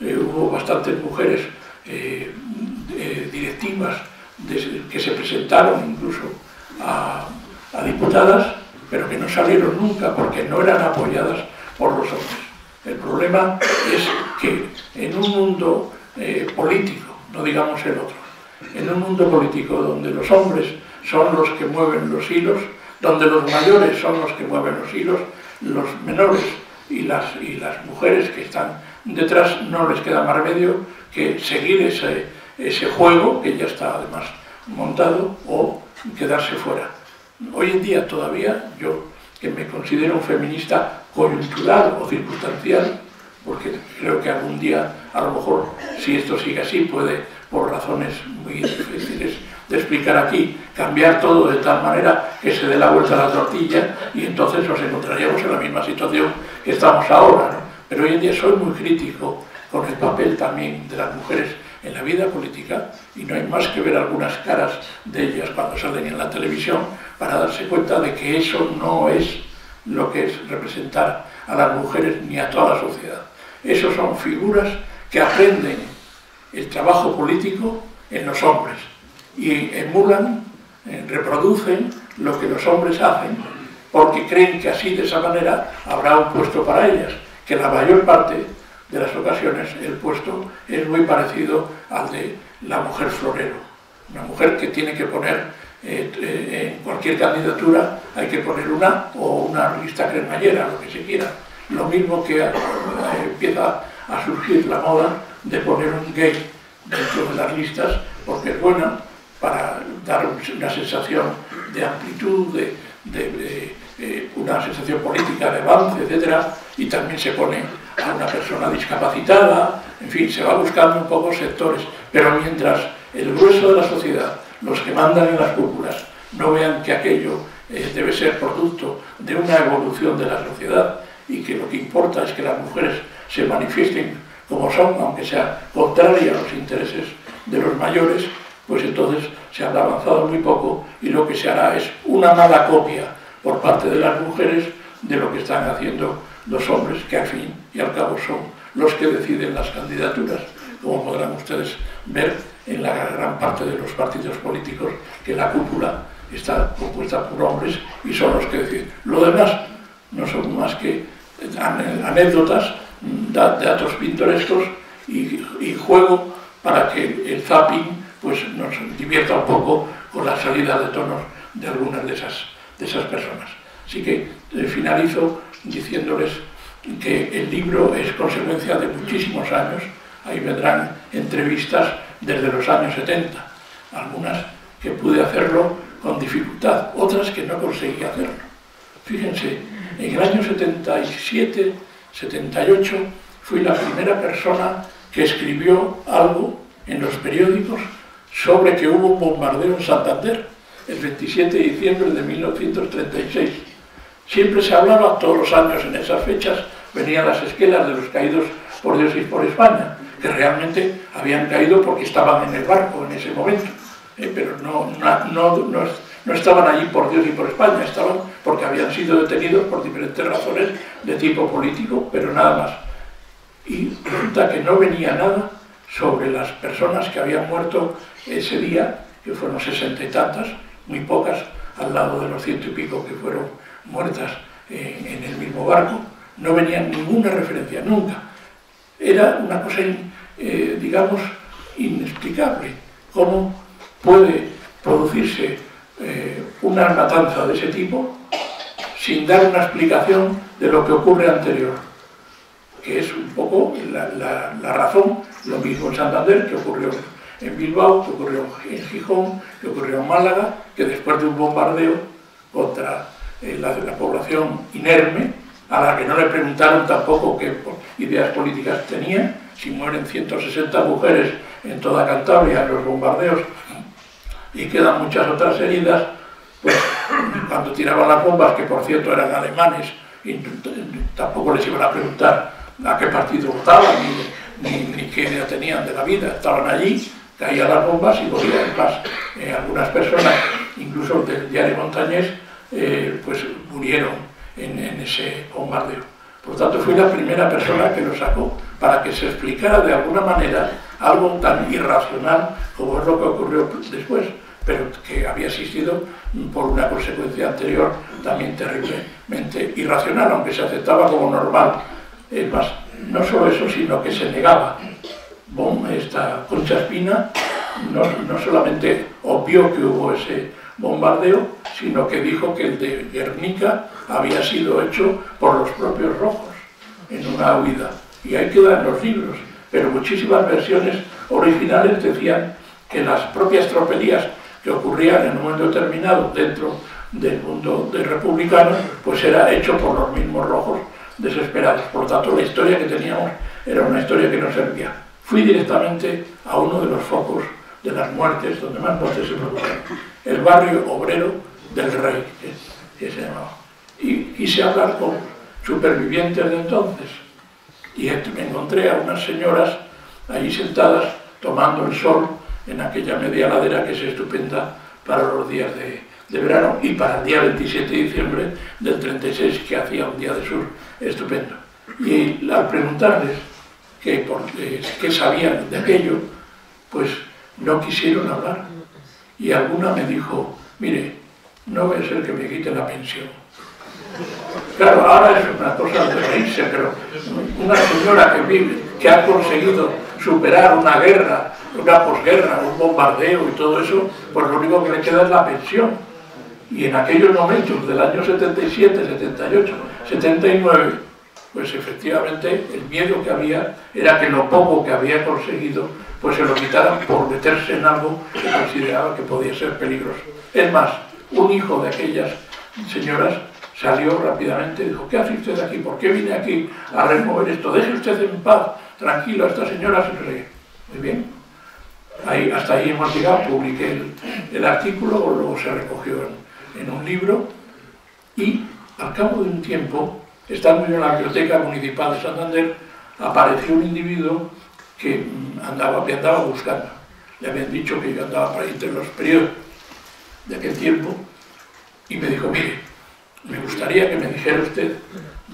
eh, hubo bastantes mujeres eh, directivas que se presentaron incluso a, a diputadas pero que no salieron nunca porque no eran apoyadas por los hombres. El problema es que en un mundo eh, político, no digamos el otro, en un mundo político donde los hombres son los que mueven los hilos, donde los mayores son los que mueven los hilos, los menores y las, y las mujeres que están detrás no les queda más remedio que seguir ese, ese juego que ya está además montado o quedarse fuera. Hoy en día todavía yo, que me considero un feminista coyuntural o circunstancial, porque creo que algún día, a lo mejor, si esto sigue así, puede, por razones muy difíciles de explicar aquí, cambiar todo de tal manera que se dé la vuelta a la tortilla y entonces nos encontraríamos en la misma situación que estamos ahora. Pero hoy en día soy muy crítico con el papel también de las mujeres en la vida política y no hay más que ver algunas caras de ellas cuando salen en la televisión para darse cuenta de que eso no es lo que es representar a las mujeres ni a toda la sociedad. Esos son figuras que aprenden el trabajo político en los hombres y emulan, eh, reproducen lo que los hombres hacen porque creen que así de esa manera habrá un puesto para ellas, que la mayor parte de las ocasiones el puesto es muy parecido al de la mujer florero, una mujer que tiene que poner eh, eh, en cualquier candidatura hay que poner una o una lista cremallera, lo que se quiera. Lo mismo que eh, empieza a surgir la moda de poner un gay dentro de las listas porque es buena para dar una sensación de amplitud, de, de una sensación política de avance, etc. Y también se pone a una persona discapacitada, en fin, se va buscando un poco sectores, pero mientras el grueso de la sociedad, los que mandan en las cúpulas, no vean que aquello eh, debe ser producto de una evolución de la sociedad y que lo que importa es que las mujeres se manifiesten como son, aunque sea contraria a los intereses de los mayores, pues entonces se habrá avanzado muy poco y lo que se hará es una mala copia por parte de las mujeres de lo que están haciendo los hombres, que al fin y al cabo son los que deciden las candidaturas, como podrán ustedes ver en la gran parte de los partidos políticos, que la cúpula está compuesta por hombres y son los que deciden. Lo demás no son más que anécdotas, datos pintorescos y, y juego para que el zapping pues, nos divierta un poco con la salida de tonos de algunas de esas, de esas personas. Así que eh, finalizo diciéndoles que el libro es consecuencia de muchísimos años, ahí vendrán entrevistas desde los años 70, algunas que pude hacerlo con dificultad, otras que no conseguí hacerlo. Fíjense, en el año 77, 78, fui la primera persona que escribió algo en los periódicos sobre que hubo un bombardeo en Santander el 27 de diciembre de 1936 Siempre se hablaba, todos los años en esas fechas, venían las esquelas de los caídos por Dios y por España, que realmente habían caído porque estaban en el barco en ese momento, eh, pero no, no, no, no, estaban allí por Dios y por España, estaban porque habían sido detenidos por diferentes razones de tipo político, pero nada más. Y resulta que no venía nada sobre las personas que habían muerto ese día, que fueron sesenta y tantas, muy pocas, al lado de los ciento y pico que fueron muertas en, el mismo barco, no venía ninguna referencia, nunca. Era una cosa, eh, digamos, inexplicable. ¿Cómo puede producirse eh, una matanza de ese tipo sin dar una explicación de lo que ocurre anterior? Que es un poco la, la razón, lo mismo en Santander, que ocurrió en Bilbao, que ocurrió en Gijón, que ocurrió en Málaga, que después de un bombardeo contra eh, la, la, población inerme, a la que no le preguntaron tampoco qué ideas políticas tenía, si mueren 160 mujeres en toda Cantabria en los bombardeos y quedan muchas otras heridas, pues cuando tiraban las bombas, que por cierto eran alemanes, y tampoco les iban a preguntar a qué partido votaban ni, ni, ni qué idea tenían de la vida, estaban allí caían las bombas y morían más. Eh, algunas personas, incluso del diario Montañés, eh, pues murieron en, ese bombardeo. Por lo tanto, fui la primera persona que lo sacó para que se explicara de alguna manera algo tan irracional como es lo que ocurrió después, pero que había existido por una consecuencia anterior también terriblemente irracional, aunque se aceptaba como normal. No solo eso, sino que se negaba esta Concha Espina no, no, solamente obvió que hubo ese bombardeo, sino que dijo que el de Guernica había sido hecho por los propios rojos en una huida. Y ahí quedan los libros, pero muchísimas versiones originales decían que las propias tropelías que ocurrían en un momento determinado dentro del mundo de republicano, pues era hecho por los mismos rojos desesperados. Por lo tanto, la historia que teníamos era una historia que no servía fui directamente a uno de los focos de las muertes, donde más muertes se produjeron, el barrio obrero del Rey, que, se llamaba. Y quise hablar con supervivientes de entonces. Y me encontré a unas señoras allí sentadas tomando el sol en aquella media ladera que es estupenda para los días de, de verano y para el día 27 de diciembre del 36 que hacía un día de sur estupendo. Y al preguntarles que, que sabían de aquello, pues no quisieron hablar. Y alguna me dijo, mire, no voy a ser que me quite la pensión. Claro, ahora es una cosa de reírse, pero una señora que vive, que ha conseguido superar una guerra, una posguerra, un bombardeo y todo eso, pues lo único que le queda es la pensión. Y en aquellos momentos del año 77, 78, 79, pues efectivamente el miedo que había era que lo poco que había conseguido pues se lo quitaran por meterse en algo que consideraba que podía ser peligroso. Es más, un hijo de aquellas señoras salió rápidamente y dijo, ¿qué hace usted aquí? ¿Por qué viene aquí a remover esto? Deje usted en paz, tranquilo, a esta señora se Muy bien. Hasta ahí hemos llegado, publiqué el, artículo, luego se recogió en un libro y al cabo de un tiempo estando en la biblioteca municipal de Santander, apareció un individuo que andaba, me andaba buscando. Le habían dicho que yo andaba por ahí entre los periodos de aquel tiempo y me dijo, mire, me gustaría que me dijera usted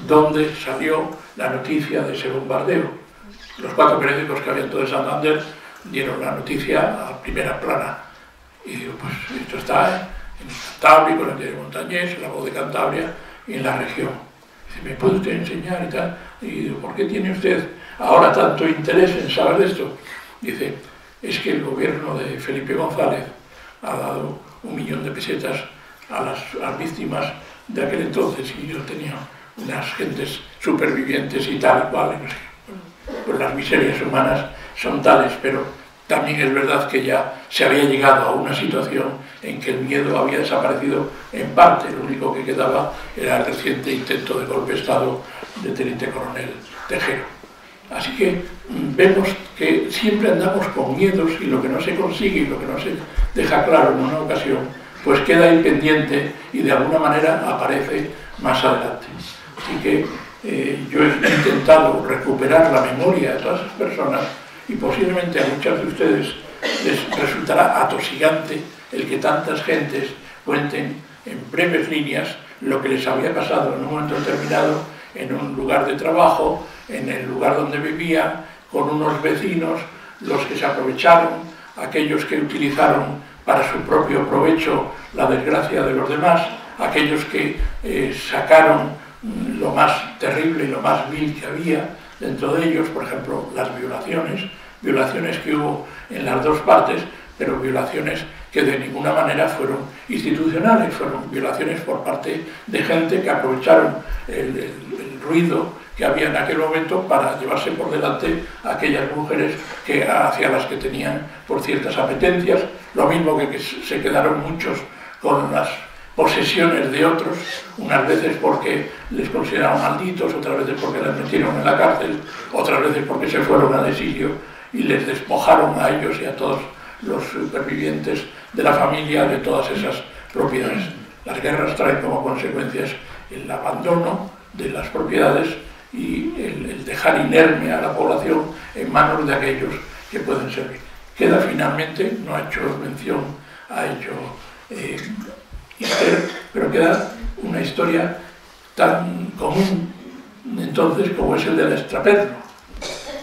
dónde salió la noticia de ese bombardeo. Los cuatro periódicos que había en todo Santander dieron la noticia a primera plana. Y digo, pues esto está en Cantabria, con el diario Montañés, en la voz de Cantabria y en la región. ¿Me puede usted enseñar y tal? Y digo, ¿por qué tiene usted ahora tanto interés en saber de esto? Dice, es que el gobierno de Felipe González ha dado un millón de pesetas a las, víctimas de aquel entonces y yo tenía unas gentes supervivientes y tal cual, no sé. Pues las miserias humanas son tales, pero también es verdad que ya se había llegado a una situación en que el miedo había desaparecido en parte, lo único que quedaba era el reciente intento de golpe de Estado del teniente coronel Tejero. Así que mm, vemos que siempre andamos con miedos y lo que no se consigue y lo que no se deja claro en una ocasión, pues queda impendiente y de alguna manera aparece más adelante. Así que eh, yo he intentado recuperar la memoria de todas esas personas y posiblemente a muchas de ustedes les resultará atosigante el que tantas gentes cuenten en breves líneas lo que les había pasado en un momento determinado en un lugar de trabajo, en el lugar donde vivían, con unos vecinos, los que se aprovecharon, aquellos que utilizaron para su propio provecho la desgracia de los demás, aquellos que eh, sacaron lo más terrible y lo más vil que había dentro de ellos, por ejemplo, las violaciones, violaciones que hubo en las dos partes, pero violaciones que de ninguna manera fueron institucionales, fueron violaciones por parte de gente que aprovecharon el, ruido que había en aquel momento para llevarse por delante a aquellas mujeres que, hacia las que tenían por ciertas apetencias, lo mismo que, que se quedaron muchos con las posesiones de otros, unas veces porque les consideraron malditos, otras veces porque les metieron en la cárcel, otras veces porque se fueron al exilio y les despojaron a ellos y a todos los supervivientes de la familia de todas esas propiedades. Las guerras traen como consecuencias el abandono de las propiedades y el, dejar inerme a la población en manos de aquellos que pueden servir. Queda finalmente, no ha hecho mención a ello eh, pero queda una historia tan común entonces como es el del extraperlo.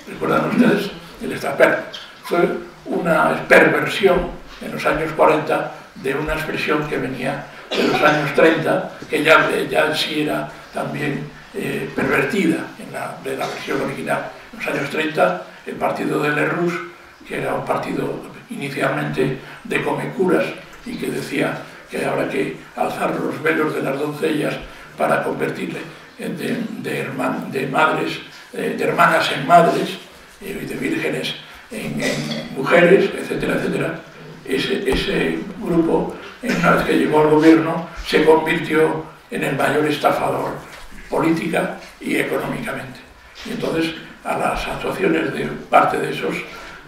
¿Recuerdan ustedes? El extraperlo. Fue una perversión en los años 40 de una expresión que venía de los años 30, que ya, ya sí era también eh, pervertida en la, de la versión original. En los años 30, el partido de Lerroux, que era un partido inicialmente de comecuras y que decía que habrá que alzar los velos de las doncellas para convertirle de, de, madres, eh, de hermanas en madres eh, y de vírgenes en, en mujeres, etcétera, etcétera ese, grupo, una vez que llegó al gobierno, se convirtió en el mayor estafador política y económicamente. Y entonces a las actuaciones de parte de esos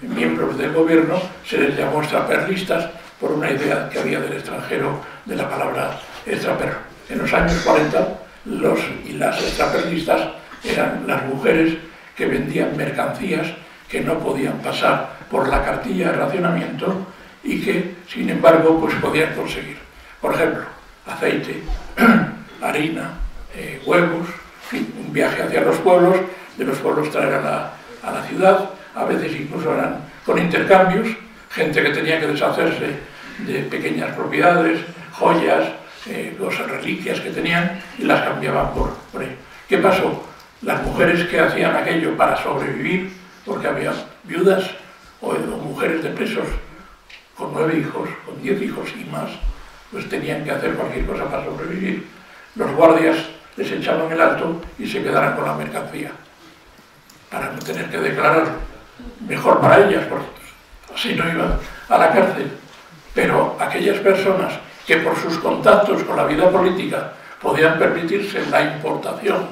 miembros del gobierno se les llamó extraperlistas por una idea que había del extranjero de la palabra extraperro. En los años 40 los y las extraperlistas eran las mujeres que vendían mercancías que no podían pasar por la cartilla de racionamiento y que, sin embargo, pues podían conseguir. Por ejemplo, aceite, harina, eh, huevos, un viaje hacia los pueblos, de los pueblos traer a la, a la ciudad, a veces incluso eran con intercambios, gente que tenía que deshacerse de pequeñas propiedades, joyas, eh, cosas, reliquias que tenían y las cambiaban por, por ello. ¿Qué pasó? Las mujeres que hacían aquello para sobrevivir, porque había viudas o mujeres de presos con nueve hijos, con diez hijos y más, pues tenían que hacer cualquier cosa para sobrevivir. Los guardias les echaban el alto y se quedaran con la mercancía, para no tener que declarar Mejor para ellas, porque así no iban a la cárcel. Pero aquellas personas que por sus contactos con la vida política podían permitirse la importación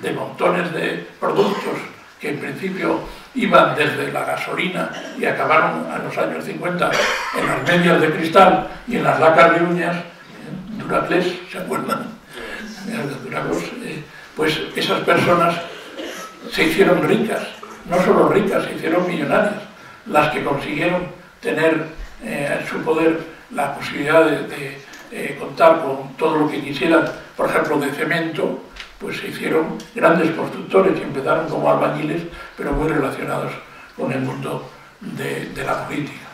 de montones de productos que en principio iban desde la gasolina y acabaron a los años 50 en las medias de cristal y en las lacas de uñas, Duracles, ¿se acuerdan? Eh, pues esas personas se hicieron ricas, no solo ricas, se hicieron millonarias, las que consiguieron tener eh, en su poder la posibilidad de, eh, contar con todo lo que quisieran, por ejemplo, de cemento, pues se hicieron grandes constructores y empezaron como albañiles, pero muy relacionados con el mundo de, la política.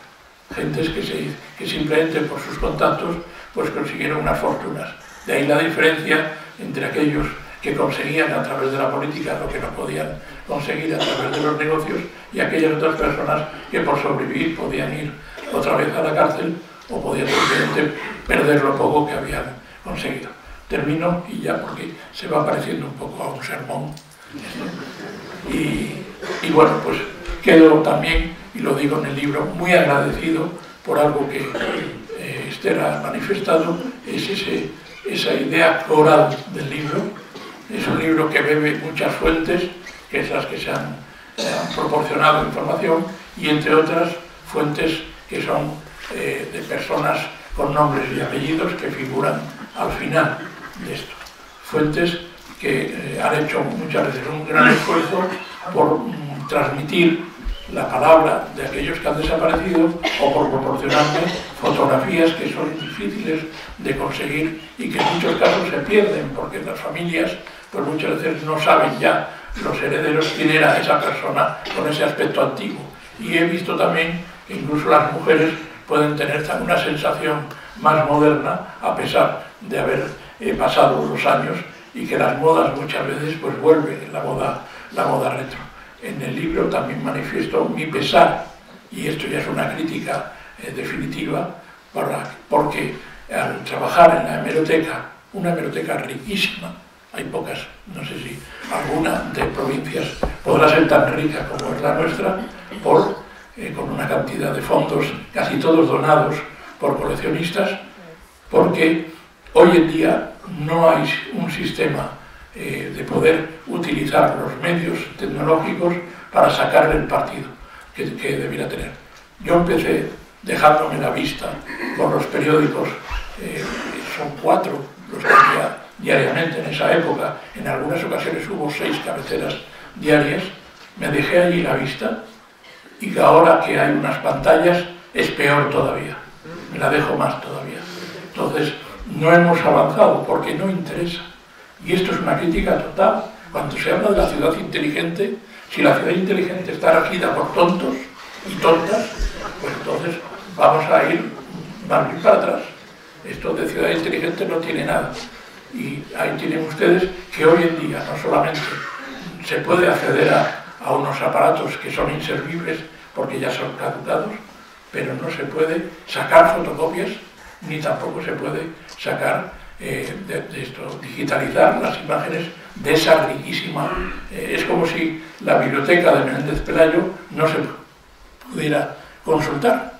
Gentes que, que simplemente por sus contactos pues consiguieron unas fortunas. De ahí la diferencia entre aquellos que conseguían a través de la política lo que no podían conseguir a través de los negocios y aquellas otras personas que por sobrevivir podían ir otra vez a la cárcel o podían simplemente perder lo poco que habían conseguido termino y ya porque se va pareciendo un poco a un sermón. Y, bueno, pues quedo también, y lo digo en el libro, muy agradecido por algo que eh, Esther ha manifestado, es ese, esa idea coral del libro. Es un libro que bebe muchas fuentes, que es las que se han, proporcionado información, y entre otras fuentes que son eh, de personas con nombres y apellidos que figuran al final de esto. Fuentes que eh, han hecho muchas veces un gran esfuerzo por mm, transmitir la palabra de aquellos que han desaparecido o por proporcionarme fotografías que son difíciles de conseguir y que en muchos casos se pierden porque las familias pues muchas veces no saben ya los herederos quién era esa persona con ese aspecto antiguo. Y he visto también que incluso las mujeres pueden tener una sensación más moderna a pesar de haber pasado los años y que las modas muchas veces pues vuelven la moda, la moda retro. En el libro también manifiesto mi pesar, y esto ya es una crítica eh, definitiva, para, porque al trabajar en la hemeroteca, una hemeroteca riquísima, hay pocas, no sé si alguna de provincias podrá ser tan rica como es la nuestra, por, eh, con una cantidad de fondos, casi todos donados por coleccionistas, porque hoy en día no hay un sistema eh, de poder utilizar los medios tecnológicos para sacarle el partido que, debiera tener. Yo empecé dejándome la vista por los periódicos, eh, son cuatro los que había diariamente en esa época, en algunas ocasiones hubo seis cabeceras diarias, me dejé allí la vista y ahora que hay unas pantallas es peor todavía, me la dejo más todavía. Entonces, no hemos avanzado porque no interesa. Y esto es una crítica total. Cuando se habla de la ciudad inteligente, si la ciudad inteligente está regida por tontos y tontas, pues entonces vamos a ir, a ir para atrás. Esto de ciudad inteligente no tiene nada. Y ahí tienen ustedes que hoy en día no solamente se puede acceder a, a unos aparatos que son inservibles porque ya son caducados, pero no se puede sacar fotocopias ni tampoco se puede sacar eh, de, esto, digitalizar las imágenes de esa riquísima. Eh, es como si la biblioteca de Menéndez Pelayo no se pudiera consultar.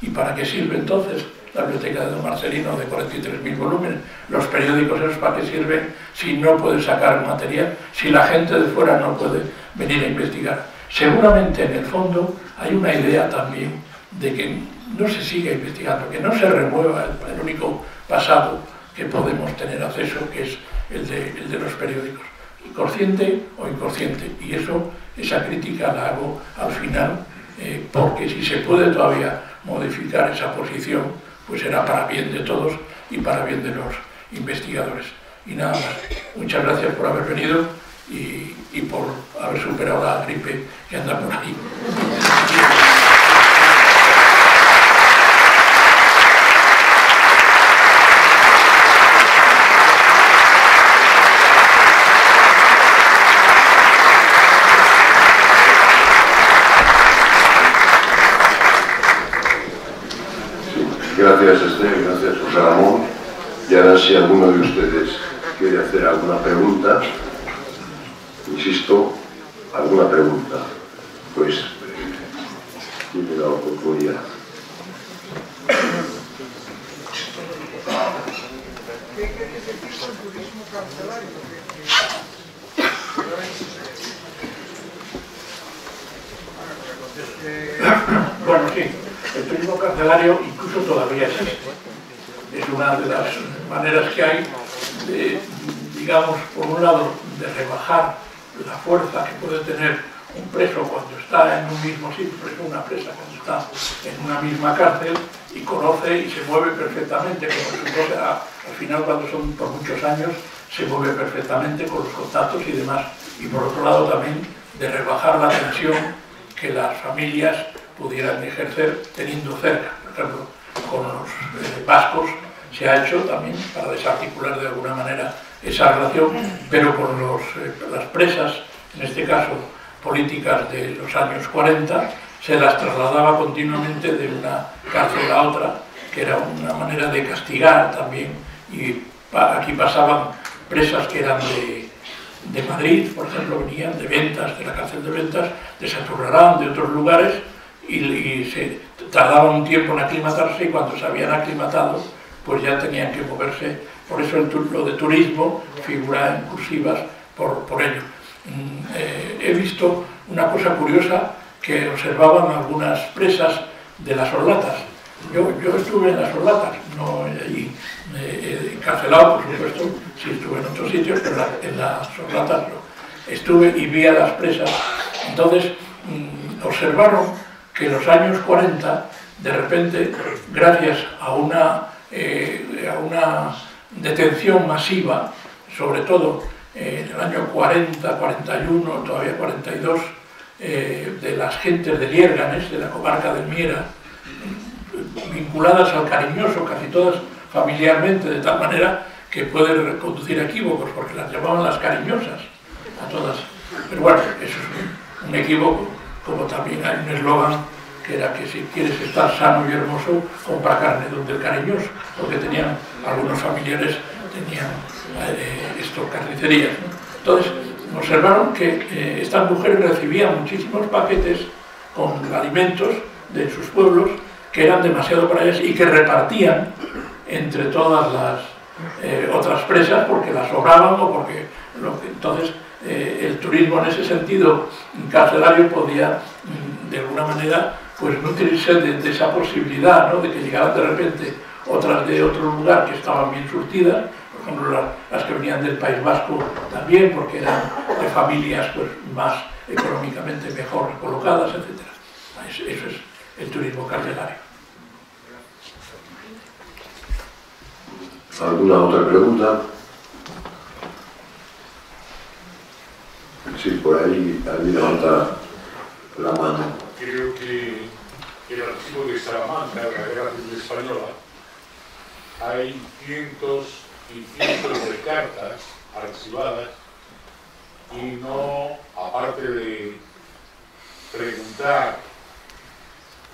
¿Y para qué sirve entonces la biblioteca de Don Marcelino de 43.000 volúmenes? Los periódicos esos para qué sirven si no pueden sacar material, si la gente de fuera no puede venir a investigar. Seguramente en el fondo hay una idea también de que no se siga investigando, que no se remueva el, único pasado que podemos tener acceso, que es el de, los periódicos, consciente o inconsciente. Y eso, esa crítica la hago al final, eh, porque si se puede todavía modificar esa posición, pues será para bien de todos y para bien de los investigadores. Y nada más. Muchas gracias por haber venido y, y por haber superado la gripe que anda por ahí. Gracias Esther, gracias José Ramón. Y ahora si alguno de ustedes quiere hacer alguna pregunta, insisto, alguna pregunta, pues tiene la oportunidad. Bueno, sí, el turismo carcelario incluso todavía existe. Es una de las maneras que hay de, digamos, por un lado, de rebajar la fuerza que puede tener un preso cuando está en un mismo sitio, una presa cuando está en una misma cárcel y conoce y se mueve perfectamente, como al final cuando son por muchos años, se mueve perfectamente con los contactos y demás. Y por otro lado también de rebajar la tensión que las familias pudieran ejercer teniendo cerca. Por ejemplo, con los eh, vascos se ha hecho también para desarticular de alguna manera esa relación, pero con los, eh, las presas, en este caso políticas de los años 40, se las trasladaba continuamente de una cárcel a otra, que era una manera de castigar también. Y aquí pasaban presas que eran de, de Madrid, por ejemplo, venían de ventas, de la cárcel de ventas, de Santurrarán, de otros lugares, y, se tardaba un tiempo en aclimatarse y cuando se habían aclimatado, pues ya tenían que moverse. Por eso el lo de turismo figura en cursivas por, por ello. Mm, eh, he visto una cosa curiosa que observaban algunas presas de las orlatas. Yo, yo estuve en las orlatas, no allí eh, encarcelado, por supuesto, sí estuve en otros sitios, pero en las orlatas no. Estuve y vi a las presas. Entonces, mm, observaron que en los años 40, de repente, gracias a una, eh, a una detención masiva, sobre todo en el año 40, 41, todavía 42, eh, de las gentes de Liérganes, de la comarca del Miera, vinculadas al cariñoso, casi todas familiarmente, de tal manera que puede conducir a equívocos, porque las llamaban las cariñosas a todas. Pero bueno, eso es un, equívoco, como también hay un eslogan que era que si quieres estar sano y hermoso, compra carne donde el cariñoso, porque tenían, algunos familiares tenían eh, esto, carnicerías. Entonces, observaron que eh, estas mujeres recibían muchísimos paquetes con alimentos de sus pueblos que eran demasiado para ellas y que repartían entre todas las eh, otras presas porque las sobraban o porque entonces eh, el turismo en ese sentido carcelario podía mm, de alguna manera pues nutrirse de, esa posibilidad ¿no? de que llegaran de repente otras de otro lugar que estaban bien surtidas por ejemplo las, que venían del País Vasco también porque eran de familias pues más económicamente mejor colocadas etc. eso es el turismo carcelario ¿Alguna otra pregunta? Sí, por ahí alguien levanta la mano. Creo que el archivo de Salamanca, de la Guerra Española, hay cientos y cientos de cartas archivadas y no, aparte de preguntar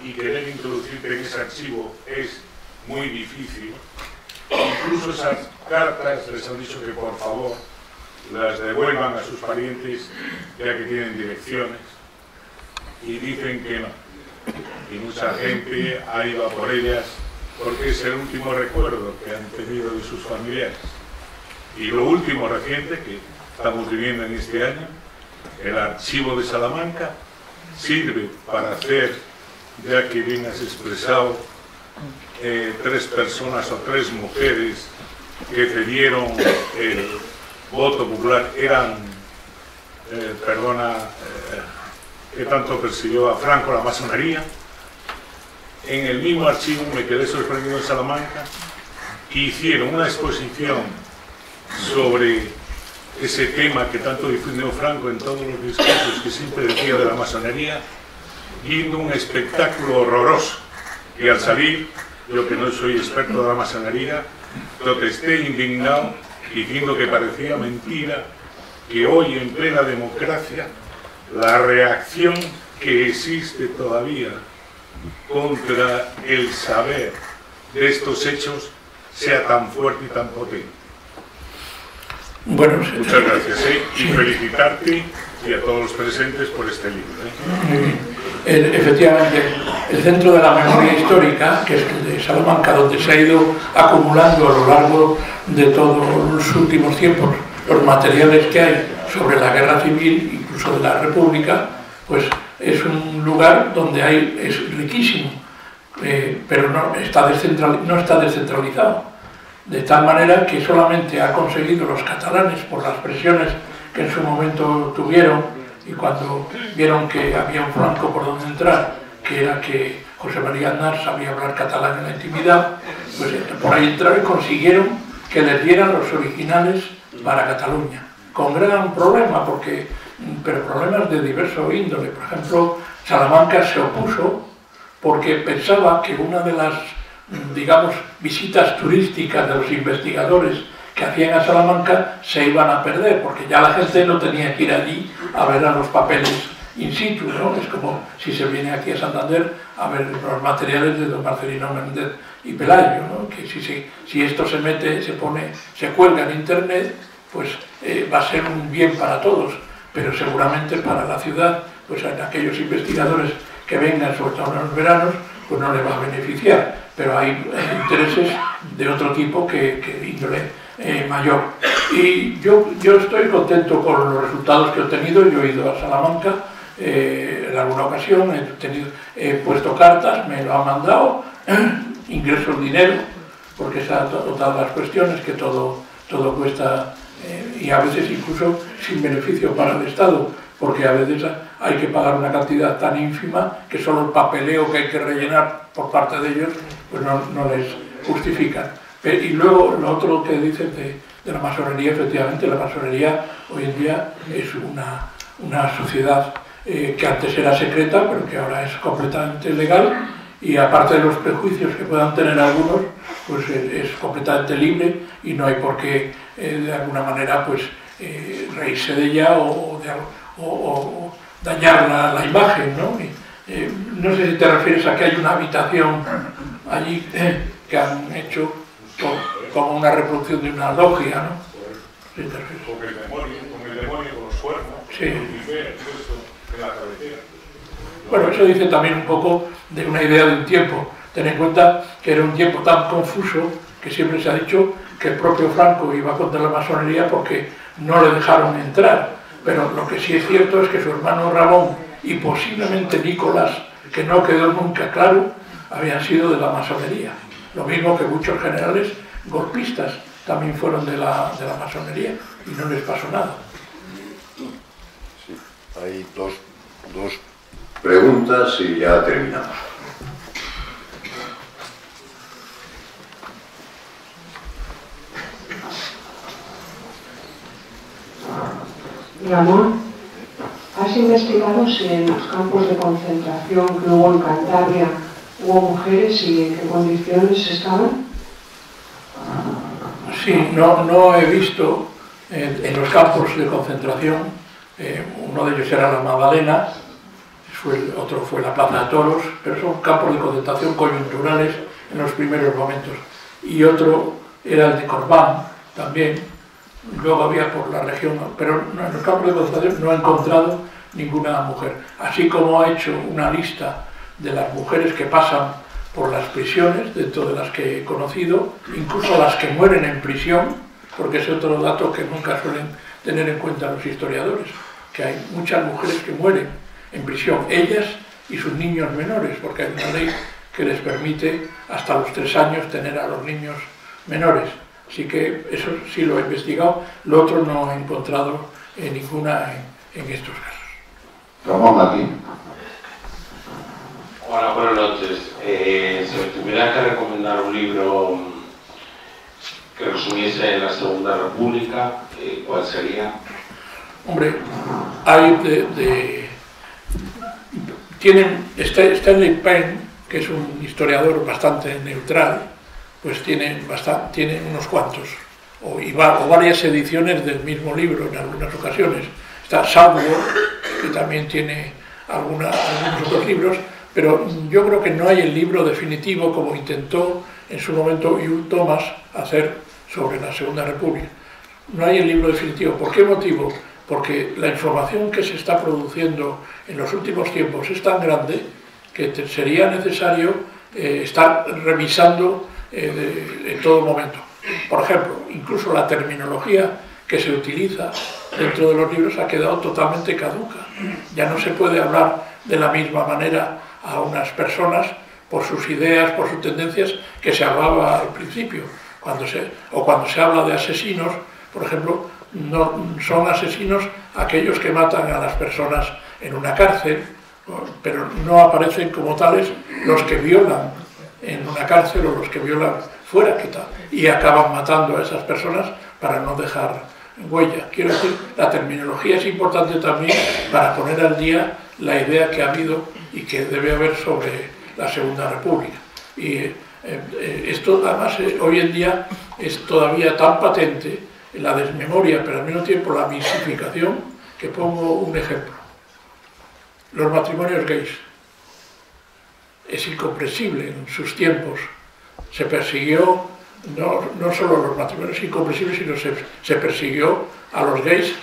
y querer introducirte en ese archivo, es muy difícil, Incluso esas cartas les han dicho que por favor las devuelvan a sus parientes ya que tienen direcciones y dicen que no. Y mucha gente ha ido por ellas porque es el último recuerdo que han tenido de sus familiares. Y lo último reciente que estamos viviendo en este año, el archivo de Salamanca sirve para hacer, ya que bien has expresado, eh, tres personas o tres mujeres que cedieron voto popular eran, eh, perdona, eh, que tanto persiguió a Franco la masonería. En el mismo archivo me quedé sorprendido en Salamanca hicieron una exposición sobre ese tema que tanto difundió Franco en todos los discursos que siempre decía de la masonería, viendo un espectáculo horroroso. Y al salir yo que no soy experto de la masonería, protesté indignado diciendo que parecía mentira que hoy en plena democracia la reacción que existe todavía contra el saber de estos hechos sea tan fuerte y tan potente. Bueno, Muchas gracias ¿eh? y felicitarte y a todos los presentes por este libro. ¿eh? efectivamente, el centro de la memoria histórica, que es el de Salamanca, donde se ha ido acumulando a lo largo de todos los últimos tiempos los materiales que hay sobre la guerra civil, incluso de la República, pues es un lugar donde hay, es riquísimo, eh, pero no está, no está descentralizado. De tal manera que solamente ha conseguido los catalanes, por las presiones que en su momento tuvieron y cuando vieron que había un flanco por donde entrar, que era que José María Aznar sabía hablar catalán en la intimidad, pues por ahí entraron y consiguieron que les dieran los originales para Cataluña, con gran problema, porque, pero problemas de diverso índole. Por ejemplo, Salamanca se opuso porque pensaba que una de las, digamos, visitas turísticas de los investigadores que hacían a Salamanca se iban a perder, porque ya la gente no tenía que ir allí a ver a los papeles in situ, ¿no? Es como si se viene aquí a Santander a ver los materiales de don Marcelino Méndez y Pelayo, ¿no? Que si, si, esto se mete, se pone, se cuelga en internet, pues eh, va a ser un bien para todos, pero seguramente para la ciudad, pues a aquellos investigadores que vengan, sobre todo en los veranos, pues no les va a beneficiar, pero hay intereses de otro tipo que, que índole eh, mayor. Y yo, yo estoy contento con los resultados que he obtenido. Yo he ido a Salamanca eh, en alguna ocasión, he, tenido, he puesto cartas, me lo han mandado, ingreso el dinero, porque se han todas las cuestiones, que todo, todo cuesta, eh, y a veces incluso sin beneficio para el Estado, porque a veces hay que pagar una cantidad tan ínfima que solo el papeleo que hay que rellenar por parte de ellos pues no, no les justifica. Y luego lo otro que dices de, la masonería, efectivamente, la masonería hoy en día es una, una sociedad eh, que antes era secreta, pero que ahora es completamente legal y aparte de los prejuicios que puedan tener algunos, pues es, completamente libre y no hay por qué eh, de alguna manera pues eh, reírse de ella o, dañar la, imagen, ¿no? Eh, no sé si te refieres a que hay una habitación allí que han hecho como una reproducción de una logia, ¿no? Con el demonio, con el demonio, con los cuernos, sí. En la cabecera. Bueno, eso dice también un poco de una idea de un tiempo. Ten en cuenta que era un tiempo tan confuso que siempre se ha dicho que el propio Franco iba contra la masonería porque no le dejaron entrar. Pero lo que sí es cierto es que su hermano Ramón y posiblemente Nicolás, que no quedó nunca claro, habían sido de la masonería. Lo mismo que muchos generales golpistas también fueron de la, de la masonería y no les pasó nada. Sí, hay dos, dos preguntas e ya terminamos. Ramón, has investigado si en los campos de concentración que hubo en Cantabria hubo mujeres y en qué condiciones estaban? Sí, no, no he visto en, en los campos de concentración eh, uno de ellos era la Magdalena, otro fue la Plaza de Toros, pero son campos de concentración coyunturales en los primeros momentos. Y otro era el de Corbán, también. Luego había por la región, pero en los campos de concentración no he encontrado ninguna mujer. Así como ha hecho una lista de las mujeres que pasan por las prisiones, dentro de las que he conocido, incluso las que mueren en prisión, porque es otro dato que nunca suelen tener en cuenta los historiadores, que hay muchas mujeres que mueren en prisión, ellas y sus niños menores, porque hay una ley que les permite hasta los tres años tener a los niños menores. Así que eso sí lo he investigado, lo otro no he encontrado en ninguna en, estos casos. Ramón, aquí. Hola, buenas noches. Eh, si me tuviera que recomendar un libro que resumiese la Segunda República, eh, ¿cuál sería? Hombre, hay de, tienen Stanley Payne, que es un historiador bastante neutral, pues tiene, bastante, tiene unos cuantos, o, o, varias ediciones del mismo libro en algunas ocasiones. Está Southworth, que también tiene algunos otros libros, pero yo creo que no hay el libro definitivo como intentó en su momento Hugh Thomas hacer sobre la Segunda República. No hay el libro definitivo. ¿Por qué motivo? Porque la información que se está produciendo en los últimos tiempos es tan grande que sería necesario eh, estar revisando eh, en todo momento. Por ejemplo, incluso la terminología que se utiliza dentro de los libros ha quedado totalmente caduca. Ya no se puede hablar de la misma manera a unas personas por sus ideas, por sus tendencias, que se hablaba al principio. Cuando se, o cuando se habla de asesinos, por ejemplo, no, son asesinos aquellos que matan a las personas en una cárcel, pero no aparecen como tales los que violan en una cárcel o los que violan fuera y acaban matando a esas personas para no dejar huella. Quiero decir, la terminología es importante también para poner al día la idea que ha habido y que debe haber sobre la Segunda República. Y eh, eh, esto además eh, hoy en día es todavía tan patente la desmemoria, pero al mismo tiempo la misificación, que pongo un ejemplo. Los matrimonios gays. Es incomprensible en sus tiempos. Se persiguió no, no solo los matrimonios incomprensibles, sino se, se persiguió a los gays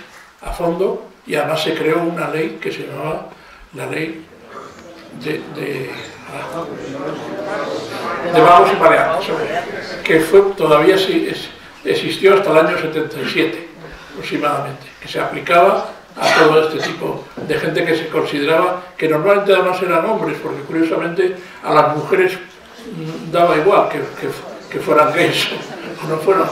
a fondo y además se creó una ley que se llamaba la ley de, de, de vagos y maleantes, que fue, todavía existió hasta el año 77 aproximadamente, que se aplicaba a todo este tipo de gente que se consideraba que normalmente además eran hombres, porque curiosamente a las mujeres mm, daba igual que, que, fueran gays o no fueran,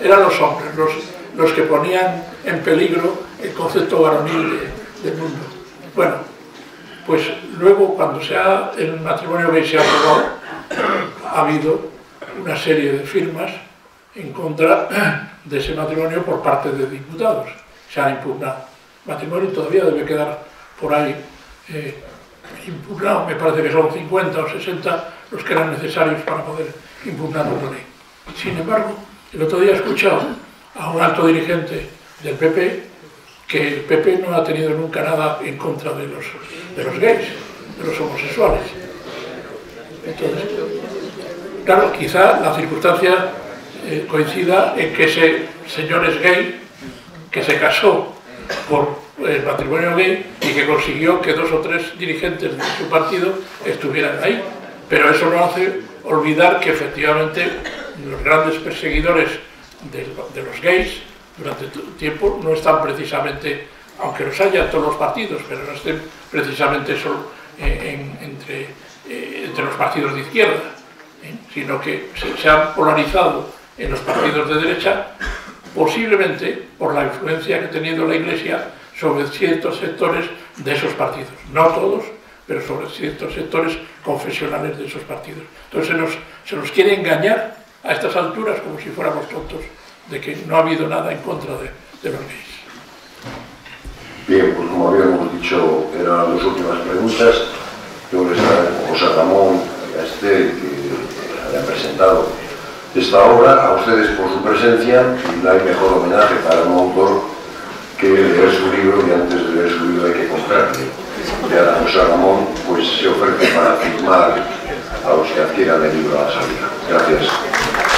eran los hombres los, los que ponían en peligro el concepto varonil del mundo. Bueno, pues luego cuando se ha, el matrimonio gay se ha aprobado, ha habido una serie de firmas en contra de ese matrimonio por parte de diputados. Se han impugnado. El matrimonio todavía debe quedar por ahí eh, impugnado, me parece que son 50 o 60 los que eran necesarios para poder impugnar una ley. Sin embargo, el otro día he escuchado a un alto dirigente del PP que el PP no ha tenido nunca nada en contra de los, de los gays, de los homosexuales. Entonces, claro, quizá la circunstancia eh, coincida en que ese señor es gay, que se casó por el matrimonio gay y que consiguió que dos o tres dirigentes de su partido estuvieran ahí. Pero eso no hace olvidar que efectivamente los grandes perseguidores de, los gays durante tiempo no están precisamente, aunque los haya en todos los partidos, pero no estén precisamente solo en, entre, eh, entre los partidos de izquierda, ¿eh? sino que se han polarizado en los partidos de derecha, posiblemente por la influencia que ha tenido la Iglesia sobre ciertos sectores de esos partidos. No todos, pero sobre ciertos sectores confesionales de esos partidos. Entonces se nos, se nos quiere engañar a estas alturas como si fuéramos tontos de que no ha habido nada en contra de, de los gays. Bien, pues como habíamos dicho, eran las últimas preguntas. Yo les agradezco a José Ramón a Esther que hayan presentado esta obra, a ustedes por su presencia, y no hay mejor homenaje para un autor que leer su libro y antes de leer su libro hay que comprarle. De José Ramón, pues se ofrece para firmar a los que adquieran el libro a la salida. Gracias.